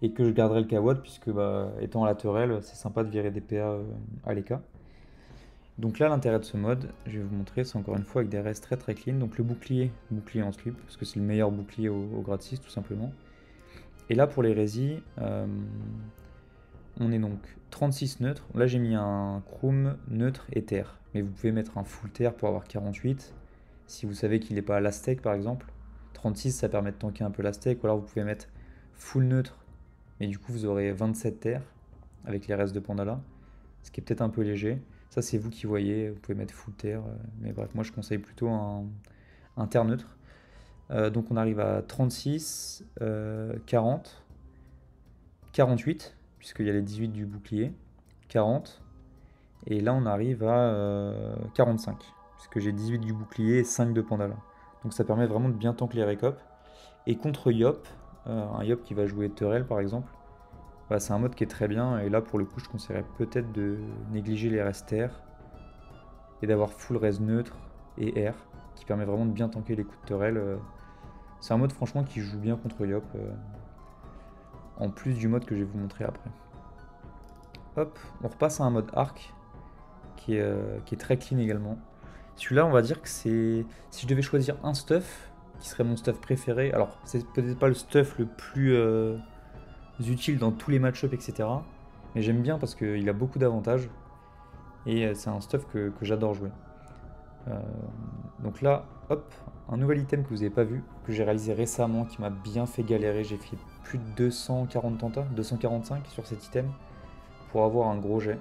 et que je garderai le kawad puisque bah, étant à la Terelle, c'est sympa de virer des PA euh, à l'EK. Donc là l'intérêt de ce mode, je vais vous montrer, c'est encore une fois avec des restes très très clean. Donc le bouclier, bouclier en slip, parce que c'est le meilleur bouclier au, grade 6 tout simplement. Et là pour les résis, euh, on est donc 36 neutres. Là j'ai mis un chrome neutre et terre, mais vous pouvez mettre un full terre pour avoir 48. Si vous savez qu'il n'est pas à l'Aztec par exemple, 36, ça permet de tanker un peu la steak. Ou alors vous pouvez mettre full neutre, mais du coup vous aurez 27 terres avec les restes de Pandala, ce qui est peut-être un peu léger. Ça, c'est vous qui voyez. Vous pouvez mettre full terre. Euh, mais bref, moi je conseille plutôt un, terre neutre. Euh, donc on arrive à 36, 40, 48, puisqu'il y a les 18 du bouclier, 40, et là on arrive à 45, euh, puisque j'ai 18 du bouclier et 5 de Pandala. Donc ça permet vraiment de bien tanker les récop. Et contre Yop, un Yop qui va jouer Turel par exemple, bah, c'est un mode qui est très bien. Et là pour le coup je conseillerais peut-être de négliger les restes et d'avoir full res neutre et air qui permet vraiment de bien tanker les coups de. Euh. C'est un mode franchement qui joue bien contre Yop. Euh, en plus du mode que je vais vous montrer après. Hop, on repasse à un mode arc qui est, qui est très clean également. Celui-là, on va dire que c'est. Si je devais choisir un stuff, qui serait mon stuff préféré, alors c'est peut-être pas le stuff le plus euh, utile dans tous les match-ups, etc. Mais j'aime bien parce qu'il a beaucoup d'avantages. Et euh, c'est un stuff que, j'adore jouer. Euh, donc là, hop, un nouvel item que vous n'avez pas vu, que j'ai réalisé récemment, qui m'a bien fait galérer. J'ai fait plus de 240 tentats, 245 sur cet item, pour avoir un gros jet.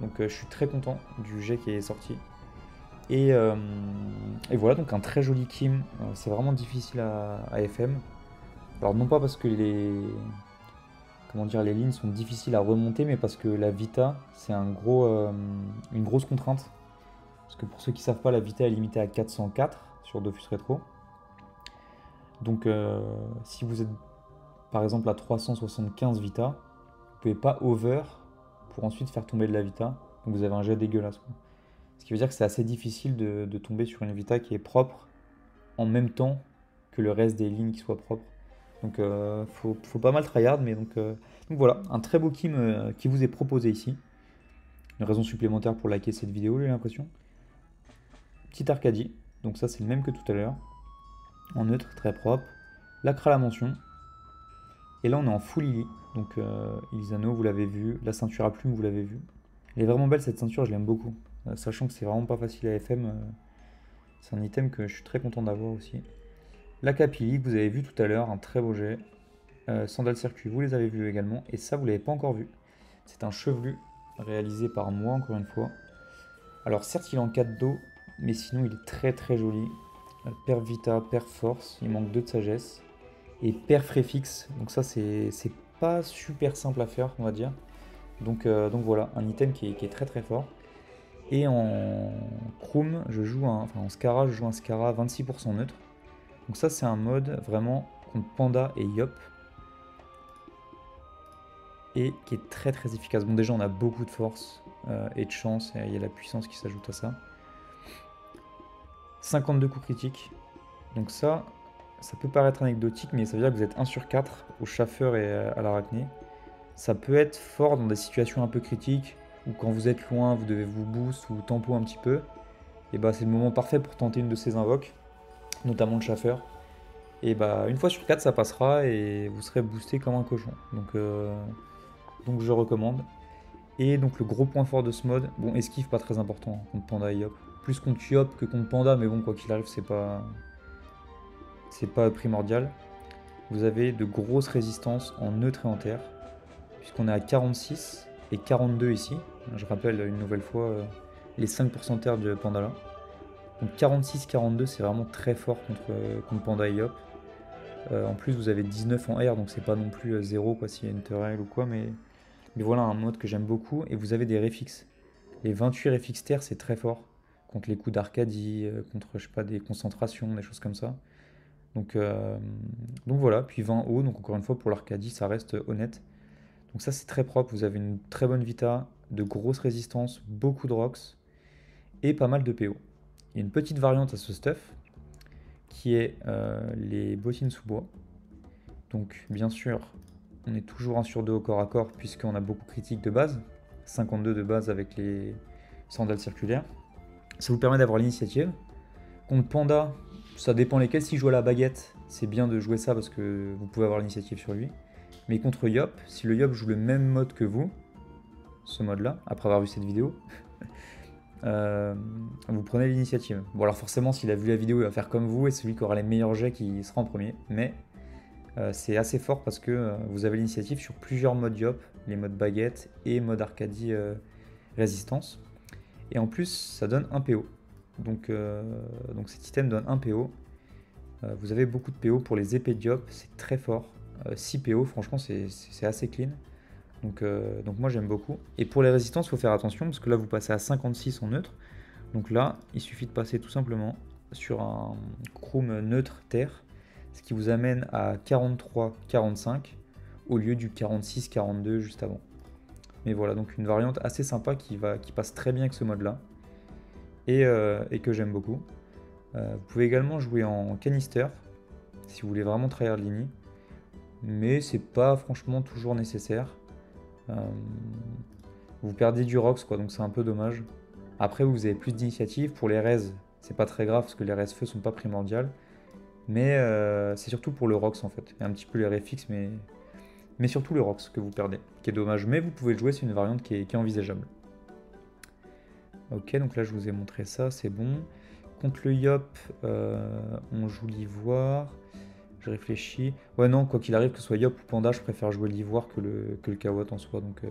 Donc je suis très content du jet qui est sorti. Euh, et, voilà, donc un très joli Kim. Euh, c'est vraiment difficile à, FM. Alors non pas parce que les comment dire les lignes sont difficiles à remonter, mais parce que la Vita c'est un gros, euh, une grosse contrainte. Parce que pour ceux qui savent pas, la Vita est limitée à 404 sur Dofus Retro. Donc si vous êtes par exemple à 375 Vita, vous pouvez pas over pour ensuite faire tomber de la Vita. Donc vous avez un jet dégueulasse. Ce qui veut dire que c'est assez difficile de, tomber sur une Vita qui est propre en même temps que le reste des lignes qui soient propres. Donc euh, faut, pas mal tryhard, mais donc, euh, voilà, un très beau Kim euh, qui vous est proposé ici. Une raison supplémentaire pour liker cette vidéo, j'ai l'impression. Petit Arcadie, donc ça c'est le même que tout à l'heure. En neutre, très propre. L'acre à la mention. Et là on est en full Lily, donc Ilisano, vous l'avez vu. La ceinture à plumes, vous l'avez vu. Elle est vraiment belle cette ceinture, je l'aime beaucoup. Sachant que c'est vraiment pas facile à FM. C'est un item que je suis très content d'avoir aussi. La capille que vous avez vu tout à l'heure, un très beau jet. Euh, sandal circuit, vous les avez vus également. Et ça, vous l'avez pas encore vu. C'est un chevelu réalisé par moi, encore une fois. Alors certes, il est en 4 dos, mais sinon, il est très très joli. Per Vita, Per Force, il manque 2 de sagesse. Et Per Fréfixe, donc ça, c'est pas super simple à faire, on va dire. Donc, donc voilà, un item qui est très très fort. Et en Chrome, je joue un, enfin en Scara, je joue un Scara 26% neutre. Donc ça c'est un mode vraiment contre Panda et Yop. Et qui est très très efficace. Bon déjà on a beaucoup de force euh, et de chance, et il y a la puissance qui s'ajoute à ça. 52 coups critiques. Donc ça, ça peut paraître anecdotique, mais ça veut dire que vous êtes 1 sur 4 au chauffeur et à l'arachné. Ça peut être fort dans des situations un peu critiques, ou quand vous êtes loin, vous devez vous boost ou tempo un petit peu. Et bah c'est le moment parfait pour tenter une de ces invoques, notamment le chaffeur. Et bah une fois sur quatre ça passera et vous serez boosté comme un cochon. Donc, euh, donc je recommande. Et donc le gros point fort de ce mode, bon esquive pas très important contre Panda et Yop. Plus contre Yop que contre Panda, mais bon quoi qu'il arrive c'est pas c'est pas primordial. Vous avez de grosses résistances en neutre et en terre, puisqu'on est à 46 et 42 ici. Je rappelle une nouvelle fois euh, les 5% terre de Panda là. Donc 46-42 c'est vraiment très fort contre, euh, contre Panda et Yop. Euh, en plus, vous avez 19 en R, donc c'est pas non plus 0 quoi s'il y a une turelle ou quoi, mais, voilà un mode que j'aime beaucoup. Et vous avez des réfixes. Les 28 réfixes terre, c'est très fort contre les coups d'Arcadie, euh, contre je sais pas des concentrations, des choses comme ça. Donc, euh, donc voilà, puis 20 haut, donc encore une fois pour l'Arcadie, ça reste honnête. Donc ça c'est très propre, vous avez une très bonne vita, de grosses résistances, beaucoup de rocks et pas mal de PO. Il y a une petite variante à ce stuff qui est euh, les bottines sous bois. Donc bien sûr, on est toujours un sur deux au corps à corps puisqu'on a beaucoup critique de base, 52 de base avec les sandales circulaires. Ça vous permet d'avoir l'initiative. Contre Panda, ça dépend lesquels. Si joue à la baguette, c'est bien de jouer ça parce que vous pouvez avoir l'initiative sur lui. Mais contre Yop, si le Yop joue le même mode que vous, ce mode-là, après avoir vu cette vidéo, euh, vous prenez l'initiative. Bon alors forcément s'il a vu la vidéo il va faire comme vous et celui qui aura les meilleurs jets qui sera en premier. Mais euh, c'est assez fort parce que euh, vous avez l'initiative sur plusieurs modes Yop, les modes baguette et mode Arcadie résistance. Et en plus ça donne un PO. Donc, donc cet item donne un PO. vous avez beaucoup de PO pour les épées de Yop, c'est très fort. 6 PO franchement c'est assez clean. Euh, donc, moi j'aime beaucoup. Et pour les résistances, il faut faire attention parce que là vous passez à 56 en neutre. Donc là, il suffit de passer tout simplement sur un chrome neutre terre, ce qui vous amène à 43-45 au lieu du 46-42 juste avant. Mais voilà, donc une variante assez sympa qui, passe très bien avec ce mode là et, euh, que j'aime beaucoup. Euh, vous pouvez également jouer en canister si vous voulez vraiment trahir de ligne, mais c'est pas franchement toujours nécessaire. Euh, vous perdez du Rox, quoi, donc c'est un peu dommage. Après, vous avez plus d'initiative. Pour les res, c'est pas très grave parce que les res feu sont pas primordiales. Mais euh, c'est surtout pour le Rox en fait. Un petit peu les réfixes, mais, mais surtout le Rox que vous perdez, qui est dommage. Mais vous pouvez le jouer, c'est une variante qui est, envisageable. Ok, donc là je vous ai montré ça, c'est bon. Contre le Yop, euh, on joue l'ivoire. Je réfléchis. Ouais, non, quoi qu'il arrive, que ce soit Yop ou Panda, je préfère jouer l'ivoire que le, que le Kawat en soi. Donc, euh,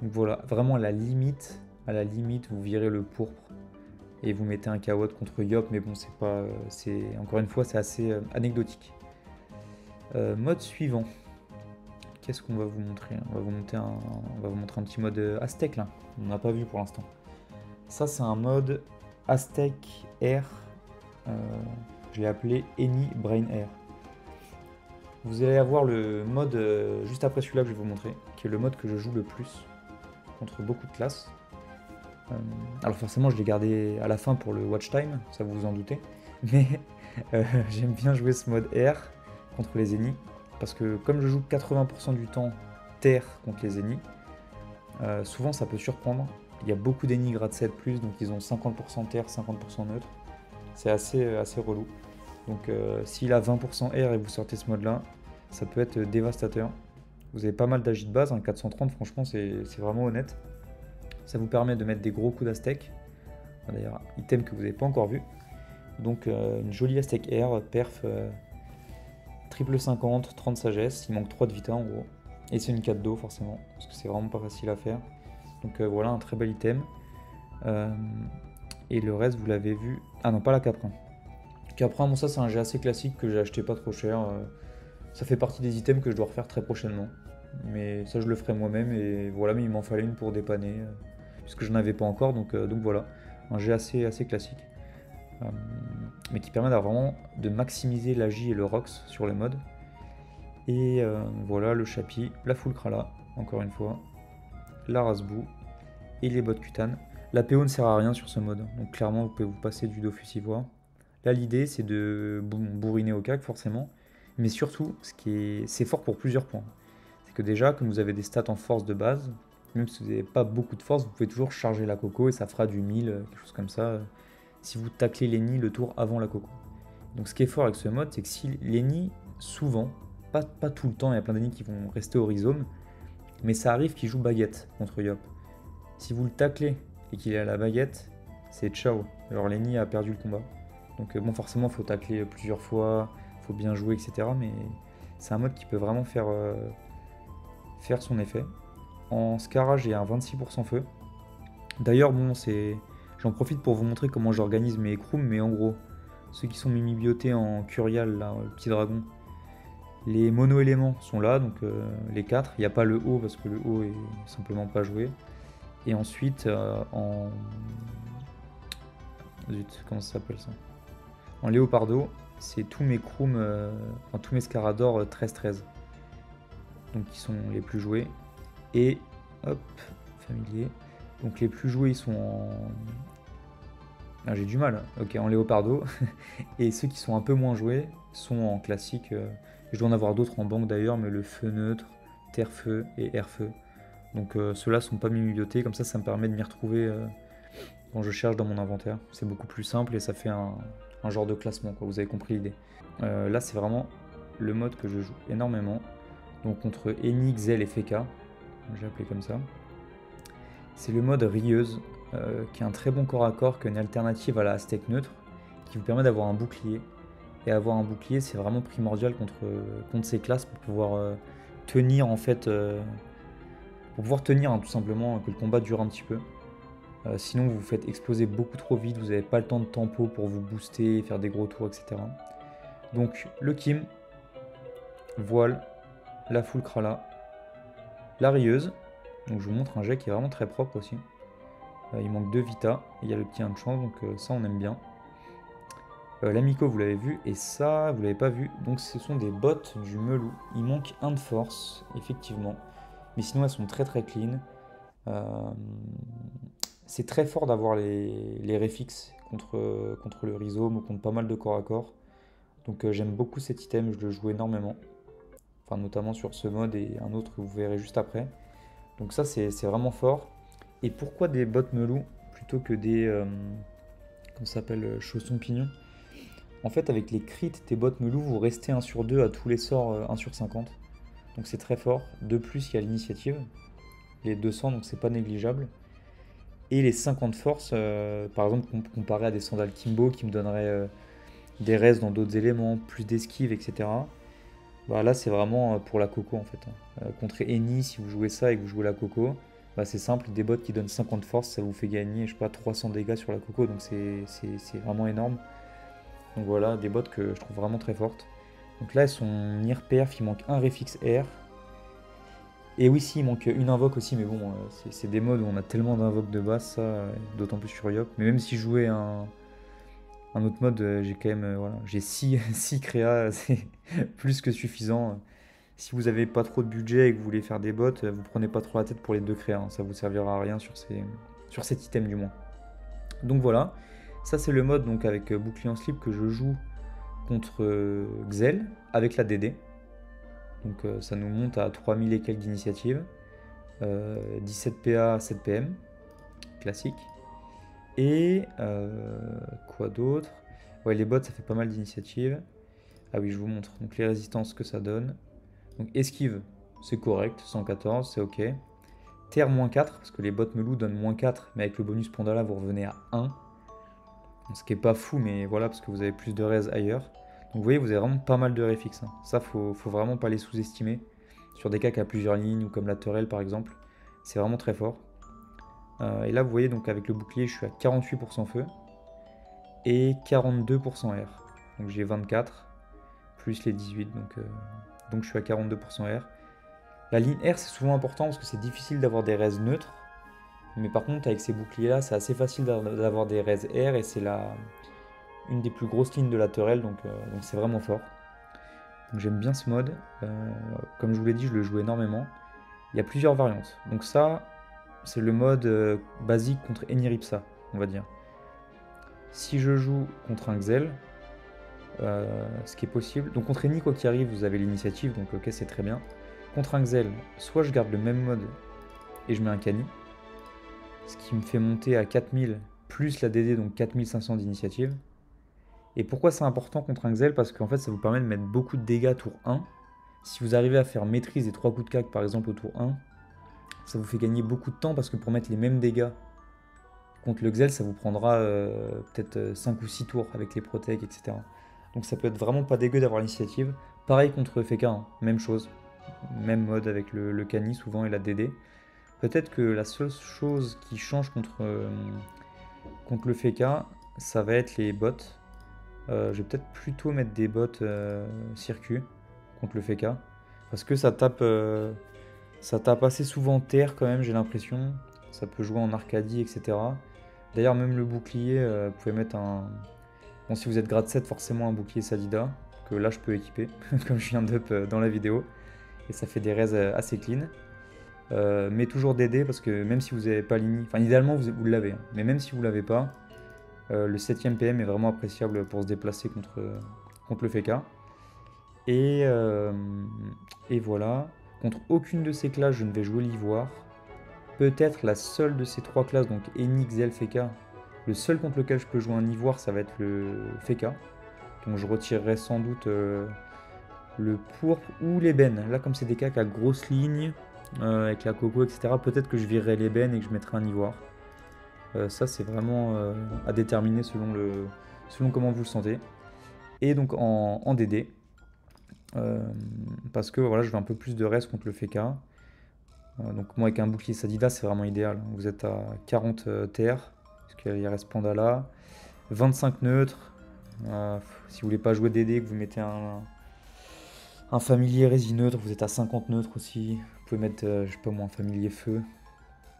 donc voilà, vraiment à la limite, à la limite, vous virez le pourpre et vous mettez un Kawat contre Yop, mais bon, c'est pas. c'est Encore une fois, c'est assez euh, anecdotique. Euh, mode suivant. Qu'est-ce qu'on va vous montrer on va vous, un, on va vous montrer un petit mode Aztec là. On n'a pas vu pour l'instant. Ça, c'est un mode Aztec Air. je l'ai appelé Any Brain Air. Vous allez avoir le mode, euh, juste après celui-là que je vais vous montrer, qui est le mode que je joue le plus contre beaucoup de classes. Euh, alors forcément je l'ai gardé à la fin pour le watch time, ça vous vous en doutez, mais euh, j'aime bien jouer ce mode air contre les ennemis, parce que comme je joue 80% du temps terre contre les ennemis, souvent ça peut surprendre. Il y a beaucoup d'ennemis grade 7+, donc ils ont 50% terre, 50% neutre. C'est assez, assez relou. Donc s'il a 20% air et vous sortez ce mode là, ça peut être dévastateur. Vous avez pas mal d'agis de base, 430 franchement c'est vraiment honnête. Ça vous permet de mettre des gros coups d'Aztec. D'ailleurs, item que vous n'avez pas encore vu. Donc euh, une jolie Aztec Air, perf, euh, triple 50, 30 sagesse, il manque 3 de vita en gros. Et c'est une 4 d'eau forcément, parce que c'est vraiment pas facile à faire. Donc euh, voilà, un très bel item. et le reste, vous l'avez vu. Ah non, pas la Caprin. Caprin, bon ça c'est un jet assez classique que j'ai acheté pas trop cher. Ça fait partie des items que je dois refaire très prochainement. Mais ça, je le ferai moi-même. Et voilà, mais il m'en fallait une pour dépanner. Euh, puisque je n'en avais pas encore. Donc, euh, donc voilà, un jet assez, assez classique. Euh, mais qui permet vraiment de maximiser l'agi et le rox sur les modes. Et voilà le chapi, la full encore une fois, la rasbou et les bottes cutane. La PO ne sert à rien sur ce mode, donc clairement vous pouvez vous passer du Dofus ivoire. Là l'idée c'est de bourriner au cac forcément, mais surtout, ce qui est, c'est fort pour plusieurs points. C'est que déjà, comme vous avez des stats en force de base, même si vous n'avez pas beaucoup de force, vous pouvez toujours charger la coco et ça fera du 1000, euh, quelque chose comme ça, euh, si vous taclez Lenny le tour avant la coco. Donc ce qui est fort avec ce mode, c'est que si Lenny, souvent, pas, pas tout le temps, il y a plein d'ennemis qui vont rester au rhizome, mais ça arrive qu'il joue baguette contre Yop. Si vous le taclez et qu'il est à la baguette, c'est ciao. Alors Lenny a perdu le combat. Donc euh, bon, forcément, faut tacler plusieurs fois, faut bien jouer, etc. Mais c'est un mode qui peut vraiment faire, euh, faire son effet. En Scara, j'ai un 26% feu. D'ailleurs, bon, c'est... J'en profite pour vous montrer comment j'organise mes crooms, mais en gros, ceux qui sont mimibiotés en Curial, là, le petit dragon, les mono-éléments sont là, donc euh, les 4. Il n'y a pas le haut parce que le haut est simplement pas joué. Et ensuite, en. Zut, comment ça s'appelle ça? En léopardo, c'est tous mes crooms, euh, enfin, tous mes scaradors 13-13. Donc qui sont les plus joués. Et hop, familier. Donc les plus joués, ils sont en. Ah, j'ai du mal. Ok, en léopardo. et ceux qui sont un peu moins joués sont en classique. Je dois en avoir d'autres en banque d'ailleurs, mais le feu neutre, terre-feu et air-feu. Donc euh, ceux-là sont pas mimiotés, comme ça ça me permet de m'y retrouver euh, quand je cherche dans mon inventaire. C'est beaucoup plus simple et ça fait un, genre de classement, quoi. vous avez compris l'idée. Euh, là c'est vraiment le mode que je joue énormément. Donc contre Eni, Xel et Feka, j'ai appelé comme ça. C'est le mode rieuse, qui est un très bon corps à corps, qui est une alternative à la Aztec neutre, qui vous permet d'avoir un bouclier et avoir un bouclier, c'est vraiment primordial contre, ces classes pour pouvoir euh, tenir en fait. Euh, pour pouvoir tenir hein, tout simplement, que le combat dure un petit peu. Euh, sinon, vous vous faites exploser beaucoup trop vite, vous n'avez pas le temps de tempo pour vous booster, faire des gros tours, etc. Donc, le Kim, voile, la full krala, la rieuse. Donc, je vous montre un jet qui est vraiment très propre aussi. il manque deux vita, il y a le petit chance donc ça on aime bien. Euh, l'Amico, vous l'avez vu, et ça, vous l'avez pas vu. Donc ce sont des bottes du Melou. Il manque un de force, effectivement. Mais sinon, elles sont très très clean. Euh, c'est très fort d'avoir les, réfixes contre, contre le rhizome ou contre pas mal de corps à corps. Donc euh, j'aime beaucoup cet item, je le joue énormément. Enfin, notamment sur ce mode et un autre que vous verrez juste après. Donc ça, c'est vraiment fort. Et pourquoi des bottes Melou plutôt que des... comment ça s'appelle Chaussons pignons? En fait, avec les crits, tes bottes melou, vous restez 1 sur 2 à tous les sorts 1 euh, sur 50. Donc c'est très fort. De plus, il y a l'initiative. Les 200, donc c'est pas négligeable. Et les 50 forces, euh, par exemple, comparé à des sandales Kimbo qui me donneraient euh, des restes dans d'autres éléments, plus d'esquive, etc. Bah, là, c'est vraiment pour la coco en fait. Hein. contre Eni, si vous jouez ça et que vous jouez la coco, bah, c'est simple, des bottes qui donnent 50 forces, ça vous fait gagner, je sais pas, 300 dégâts sur la coco, donc c'est vraiment énorme. Donc voilà, des bottes que je trouve vraiment très fortes. Donc là, elles sont Nir Perf, il manque un Refix R. Et oui, si, il manque une invoque aussi, mais bon, euh, c'est des modes où on a tellement d'invoques de base, ça, d'autant plus sur Yop. Mais même si je jouais un, autre mode, euh, j'ai quand même, euh, voilà, j'ai 6 créas, c'est plus que suffisant. Si vous n'avez pas trop de budget et que vous voulez faire des bottes, vous prenez pas trop la tête pour les deux créas, hein. ça vous servira à rien sur, cet item du moins. Donc voilà, ça, c'est le mode donc avec bouclier en slip que je joue contre Xel avec la DD. Donc euh, ça nous monte à 3000 et quelques d'initiative. 17 PA, 7 PM. Classique. Et quoi d'autre? Ouais, les bots, ça fait pas mal d'initiative. Ah oui, je vous montre. Donc les résistances que ça donne. Donc esquive, c'est correct. 114, c'est ok. Terre moins 4, parce que les bots melou donnent moins 4, mais avec le bonus Pandala, vous revenez à 1. Ce qui est pas fou, mais voilà, parce que vous avez plus de res ailleurs. Donc vous voyez, vous avez vraiment pas mal de réfixes. Hein. Ça, faut, faut vraiment pas les sous-estimer. Sur des cas qui a plusieurs lignes, ou comme la Turelle par exemple, c'est vraiment très fort. Euh, et là, vous voyez, donc avec le bouclier, je suis à 48% feu et 42% air. Donc j'ai 24 plus les 18, donc, euh, donc je suis à 42% air. La ligne R, c'est souvent important parce que c'est difficile d'avoir des res neutres. Mais par contre, avec ces boucliers-là, c'est assez facile d'avoir des res R et c'est la une des plus grosses lignes de la donc euh, c'est vraiment fort. J'aime bien ce mode. Euh, comme je vous l'ai dit, je le joue énormément. Il y a plusieurs variantes. Donc ça, c'est le mode euh, basique contre Eniripsa, on va dire. Si je joue contre un Xel, ce qui est possible. Donc contre Eni, quoi qu'il arrive, vous avez l'initiative, donc ok, c'est très bien. contre un Xel, soit je garde le même mode et je mets un Cani, ce qui me fait monter à 4000 plus la DD, donc 4500 d'initiative. Et pourquoi c'est important contre un Xel? Parce qu'en fait, ça vous permet de mettre beaucoup de dégâts tour 1. Si vous arrivez à faire maîtrise et 3 coups de cac, par exemple, au tour 1, ça vous fait gagner beaucoup de temps parce que pour mettre les mêmes dégâts contre le Xel, ça vous prendra euh, peut-être 5 ou 6 tours avec les protèques, etc. Donc ça peut être vraiment pas dégueu d'avoir l'initiative. Pareil contre FK, hein. même chose. Même mode avec le, le Cani souvent et la DD. Peut-être que la seule chose qui change contre, euh, contre le FK, ça va être les bots. Euh, je vais peut-être plutôt mettre des bots euh, circuit contre le FK. Parce que ça tape, ça tape assez souvent terre quand même, j'ai l'impression. Ça peut jouer en Arcadie, etc. D'ailleurs, même le bouclier, vous pouvez mettre un. Bon, si vous êtes grade 7, forcément un bouclier Sadida. Que là, je peux équiper, comme je viens d'up dans la vidéo. Et ça fait des raises assez clean. Euh, mais toujours DD parce que même si vous n'avez pas l'ini, enfin idéalement vous, l'avez, hein. mais même si vous l'avez pas, euh, le 7ème PM est vraiment appréciable pour se déplacer contre, le FK. Et, euh, et voilà, contre aucune de ces classes je ne vais jouer l'ivoire. Peut-être la seule de ces trois classes, donc Enix, Zel, FK, le seul contre lequel je peux jouer un ivoire ça va être le FK. Donc je retirerai sans doute le pourpre ou l'ébène. Là comme c'est des cas à grosse ligne, euh, avec la coco, etc. Peut-être que je virerai l'ébène et que je mettrai un ivoire. Euh, ça, c'est vraiment euh, à déterminer selon, le, selon comment vous le sentez. Et donc en, DD, parce que voilà, je veux un peu plus de reste contre le FK. donc moi, avec un bouclier Sadida, c'est vraiment idéal. Vous êtes à 40 terres, parce qu'il reste Pandala, 25 neutres. si vous voulez pas jouer DD, que vous mettez un, un familier résineutre, vous êtes à 50 neutres aussi pouvez mettre, euh, je sais pas moi, un familier feu.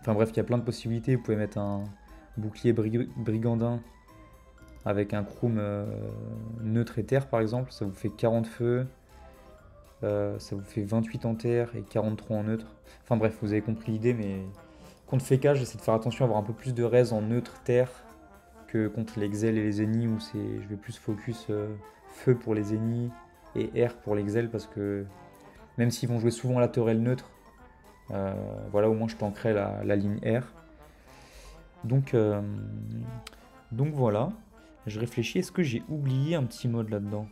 Enfin bref, il y a plein de possibilités. Vous pouvez mettre un bouclier brigandin avec un chrome euh, neutre et terre par exemple. Ça vous fait 40 feux. Euh, ça vous fait 28 en terre et 43 en neutre. Enfin bref, vous avez compris l'idée, mais contre Feka, j'essaie de faire attention à avoir un peu plus de res en neutre terre que contre l'exel et les ennemis où c'est je vais plus focus feu pour les ennemis et air pour l'exel parce que même s'ils vont jouer souvent la tourelle neutre, euh, voilà, au moins je tankerai la, ligne R. Donc, euh, donc voilà, je réfléchis, est-ce que j'ai oublié un petit mode là-dedans?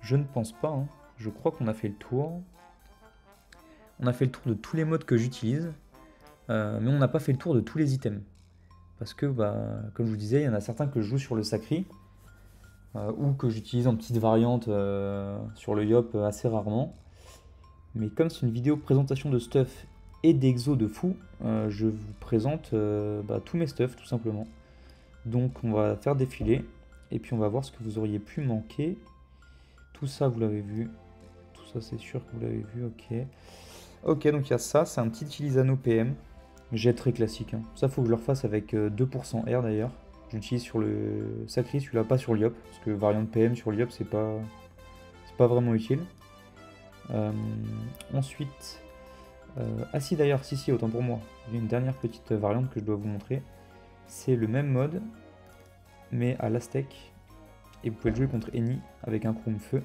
Je ne pense pas, hein. je crois qu'on a fait le tour. On a fait le tour de tous les modes que j'utilise, euh, mais on n'a pas fait le tour de tous les items. Parce que, bah, comme je vous disais, il y en a certains que je joue sur le Sacri, ou que j'utilise en petite variante sur le Yop assez rarement. Mais comme c'est une vidéo présentation de stuff et d'exo de fou, euh, je vous présente euh, bah, tous mes stuff tout simplement. Donc on va faire défiler et puis on va voir ce que vous auriez pu manquer. Tout ça vous l'avez vu. Tout ça c'est sûr que vous l'avez vu, ok. Ok donc il y a ça, c'est un petit Utilisano PM. Jet très classique. Hein. Ça faut que je le refasse avec 2% euh, R d'ailleurs. J'utilise sur le Sacri, celui-là pas sur l'IOP, parce que variante PM sur l'IOP c'est pas, pas vraiment utile. Euh, ensuite, ah si d'ailleurs, si si, autant pour moi. Une dernière petite variante que je dois vous montrer. C'est le même mode, mais à l'Aztec. Et vous pouvez le jouer contre Eni avec un chrome feu.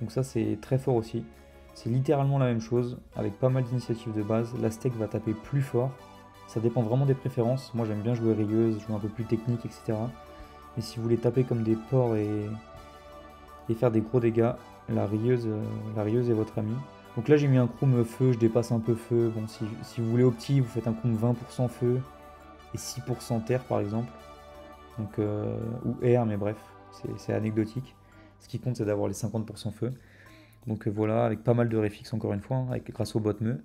Donc ça c'est très fort aussi. C'est littéralement la même chose, avec pas mal d'initiatives de base. L'Aztec va taper plus fort. Ça dépend vraiment des préférences. Moi j'aime bien jouer rieuse, jouer un peu plus technique, etc. Mais si vous voulez taper comme des porcs et faire des gros dégâts, la rieuse, euh, la rieuse est votre amie. Donc là j'ai mis un chrome feu, je dépasse un peu feu. Bon si, vous voulez opti, vous faites un chrome 20% feu et 6% terre par exemple. Donc, euh, ou air, mais bref, c'est anecdotique. Ce qui compte c'est d'avoir les 50% feu. Donc euh, voilà, avec pas mal de réfix encore une fois, hein, avec, grâce au bot me.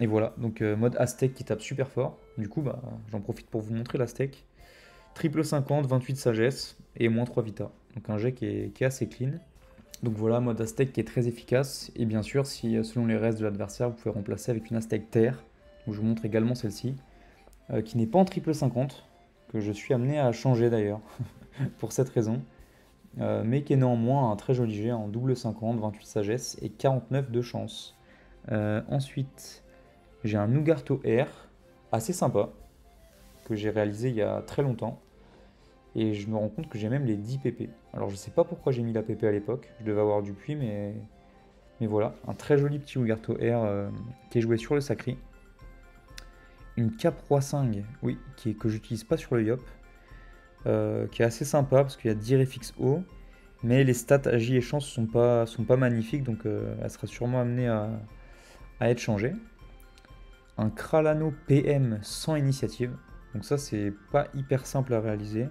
et voilà, donc mode Aztec qui tape super fort. Du coup, bah, j'en profite pour vous montrer l'Aztec. Triple 50, 28 sagesse et moins 3 vita. Donc un jet qui est, assez clean. Donc voilà, mode Aztec qui est très efficace. Et bien sûr, si selon les restes de l'adversaire, vous pouvez remplacer avec une Aztec Terre. je vous montre également celle-ci, euh, qui n'est pas en triple 50, que je suis amené à changer d'ailleurs, pour cette raison. Euh, mais qui est néanmoins un très joli jet en double 50, 28 sagesse et 49 de chance. Euh, ensuite, j'ai un Nougarto R, assez sympa, que j'ai réalisé il y a très longtemps Et je me rends compte que j'ai même les 10 PP. Alors je sais pas pourquoi j'ai mis la PP à l'époque. Je devais avoir du puits, mais, mais voilà. Un très joli petit Ougarto R euh, qui est joué sur le Sacri. Une Cap Roi 5, oui, qui est, que j'utilise pas sur le Yop. Euh, qui est assez sympa parce qu'il y a 10 réfixes haut. Mais les stats agi et chance sont pas, sont pas magnifiques, donc euh, elle sera sûrement amenée à, à être changée. Un Kralano PM sans initiative. Donc ça, c'est pas hyper simple à réaliser.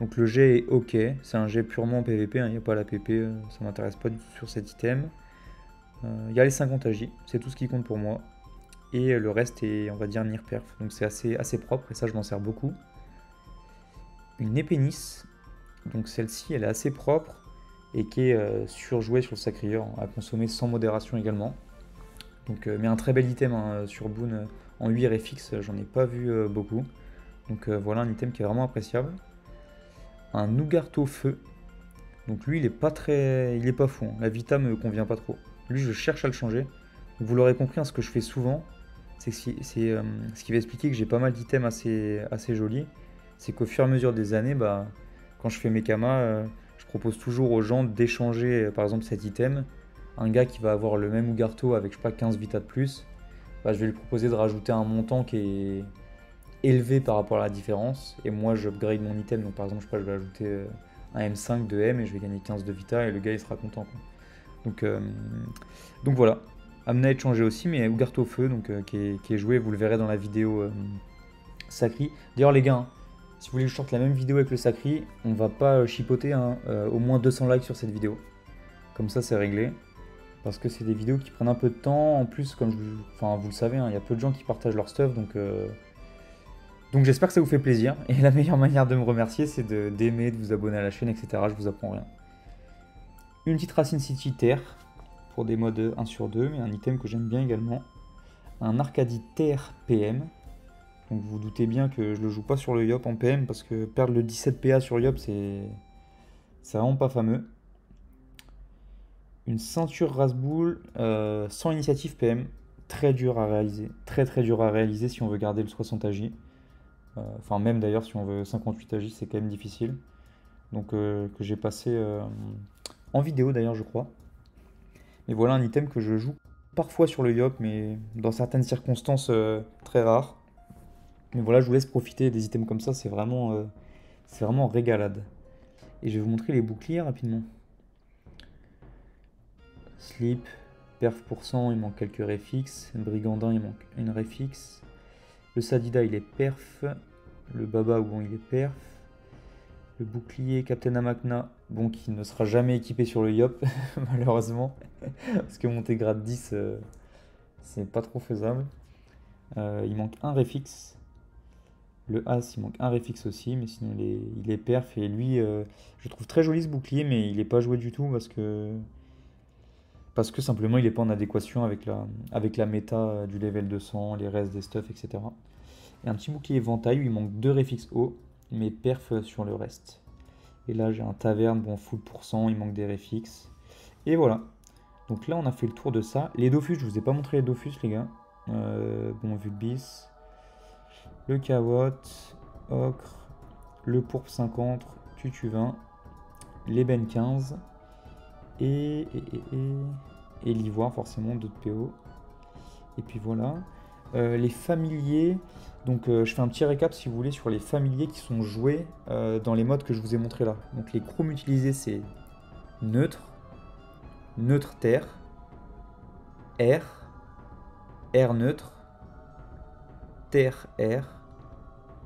Donc le jet est ok, c'est un jet purement PVP, il n'y a pas la PP, euh, ça m'intéresse pas du tout sur cet item. Euh, il y a les 50 AJ, c'est tout ce qui compte pour moi. Et le reste est, on va dire, Nir Perf. Donc c'est assez, assez propre et ça, je m'en sers beaucoup. Une épénisse, donc celle-ci, elle est assez propre et qui est euh, surjouée sur le sacrieur, à consommer sans modération également. Donc, mais un très bel item hein, sur Boon en 8 fixe, j'en ai pas vu beaucoup. Donc voilà un item qui est vraiment appréciable un Feu. Donc lui, il est pas très, il est pas fou. Hein. La Vita me convient pas trop. Lui, je cherche à le changer. Vous l'aurez compris, hein, ce que je fais souvent, c'est c'est euh, ce qui va expliquer que j'ai pas mal d'items assez, assez jolis. C'est qu'au fur et à mesure des années, bah, quand je fais mes kamas, euh, je propose toujours aux gens d'échanger, euh, par exemple, cet item. Un gars qui va avoir le même Ougarto avec, je sais pas, 15 Vita de plus, bah, je vais lui proposer de rajouter un montant qui est élevé par rapport à la différence. Et moi, j'upgrade mon item. Donc, par exemple, je, sais pas, je vais ajouter euh, un M5 de M et je vais gagner 15 de Vita et le gars, il sera content. Donc, euh, donc voilà. Amna est changé aussi, mais Ougarto Feu, donc, euh, qui, est, joué, vous le verrez dans la vidéo Sacri. D'ailleurs, les gars, hein, si vous voulez que je sorte la même vidéo avec le Sacri, on va pas chipoter hein, au moins 200 likes sur cette vidéo. Comme ça, c'est réglé. Parce que c'est des vidéos qui prennent un peu de temps. En plus, comme je, enfin, vous le savez, hein, il y a peu de gens qui partagent leur stuff, donc donc j'espère que ça vous fait plaisir. Et la meilleure manière de me remercier, c'est d'aimer, de, vous abonner à la chaîne, etc. Je vous apprends rien. Une petite Racine City Terre pour des modes 1 sur 2, mais un item que j'aime bien également. Un Arcadie Terre PM. Donc vous vous doutez bien que je le joue pas sur le Yop en PM parce que perdre le 17 PA sur Yop, c'est vraiment pas fameux. Une ceinture Rasboul euh, sans initiative PM. Très dur à réaliser. Très très dur à réaliser si on veut garder le 60 AJ. Euh, enfin, même d'ailleurs, si on veut 58 AJ, c'est quand même difficile. Donc, euh, que j'ai passé euh, en vidéo d'ailleurs, je crois. Mais voilà un item que je joue parfois sur le Yop, mais dans certaines circonstances très rares. Mais voilà, je vous laisse profiter des items comme ça, c'est vraiment, c'est vraiment régalade. Et je vais vous montrer les boucliers rapidement. Slip, perf pour cent, il manque quelques réfixes. Brigandin, il manque une réfixe. Le Sadida, il est perf. Le Baba, bon, il est perf. Le bouclier Captain Amakna, bon, qui ne sera jamais équipé sur le Yop, malheureusement. Parce que monter grade 10, euh, c'est pas trop faisable. Euh, il manque un réfix. Le As, il manque un réfix aussi, mais sinon il est, il est perf. Et lui, euh, je trouve très joli ce bouclier, mais il n'est pas joué du tout parce que parce que simplement il n'est pas en adéquation avec la, avec la méta du level 200, les restes des stuff, etc. Et un petit bouclier éventail il manque deux réfixes haut, mais perf sur le reste. Et là j'ai un taverne, bon full pourcent, il manque des réfixes. Et voilà. Donc là on a fait le tour de ça. Les Dofus, je vous ai pas montré les Dofus les gars. Euh, bon vu le bis. Le Kawot, Ocre, le Pourpre 50, Tutu 20, les Ben 15 et, et, l'ivoire forcément, d'autres PO. Et puis voilà. Euh, les familiers, donc euh, je fais un petit récap si vous voulez sur les familiers qui sont joués euh, dans les modes que je vous ai montré là. Donc les chromes utilisés c'est neutre, neutre terre, air, air neutre, terre air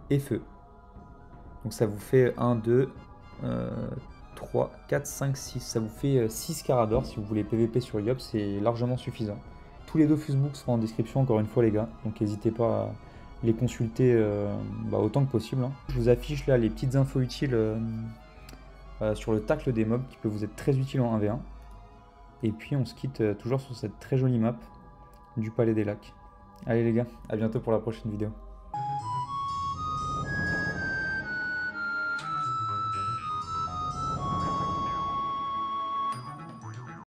et feu. Donc ça vous fait 1, 2, 3, 4, 5, 6. Ça vous fait 6 euh, Carador si vous voulez PVP sur Yop, c'est largement suffisant. Tous les Dofus Books seront en description encore une fois les gars, donc n'hésitez pas à les consulter euh, bah, autant que possible. Hein. Je vous affiche là les petites infos utiles euh, sur le tacle des mobs qui peut vous être très utile en 1v1. Et puis on se quitte toujours sur cette très jolie map du Palais des Lacs. Allez les gars, à bientôt pour la prochaine vidéo.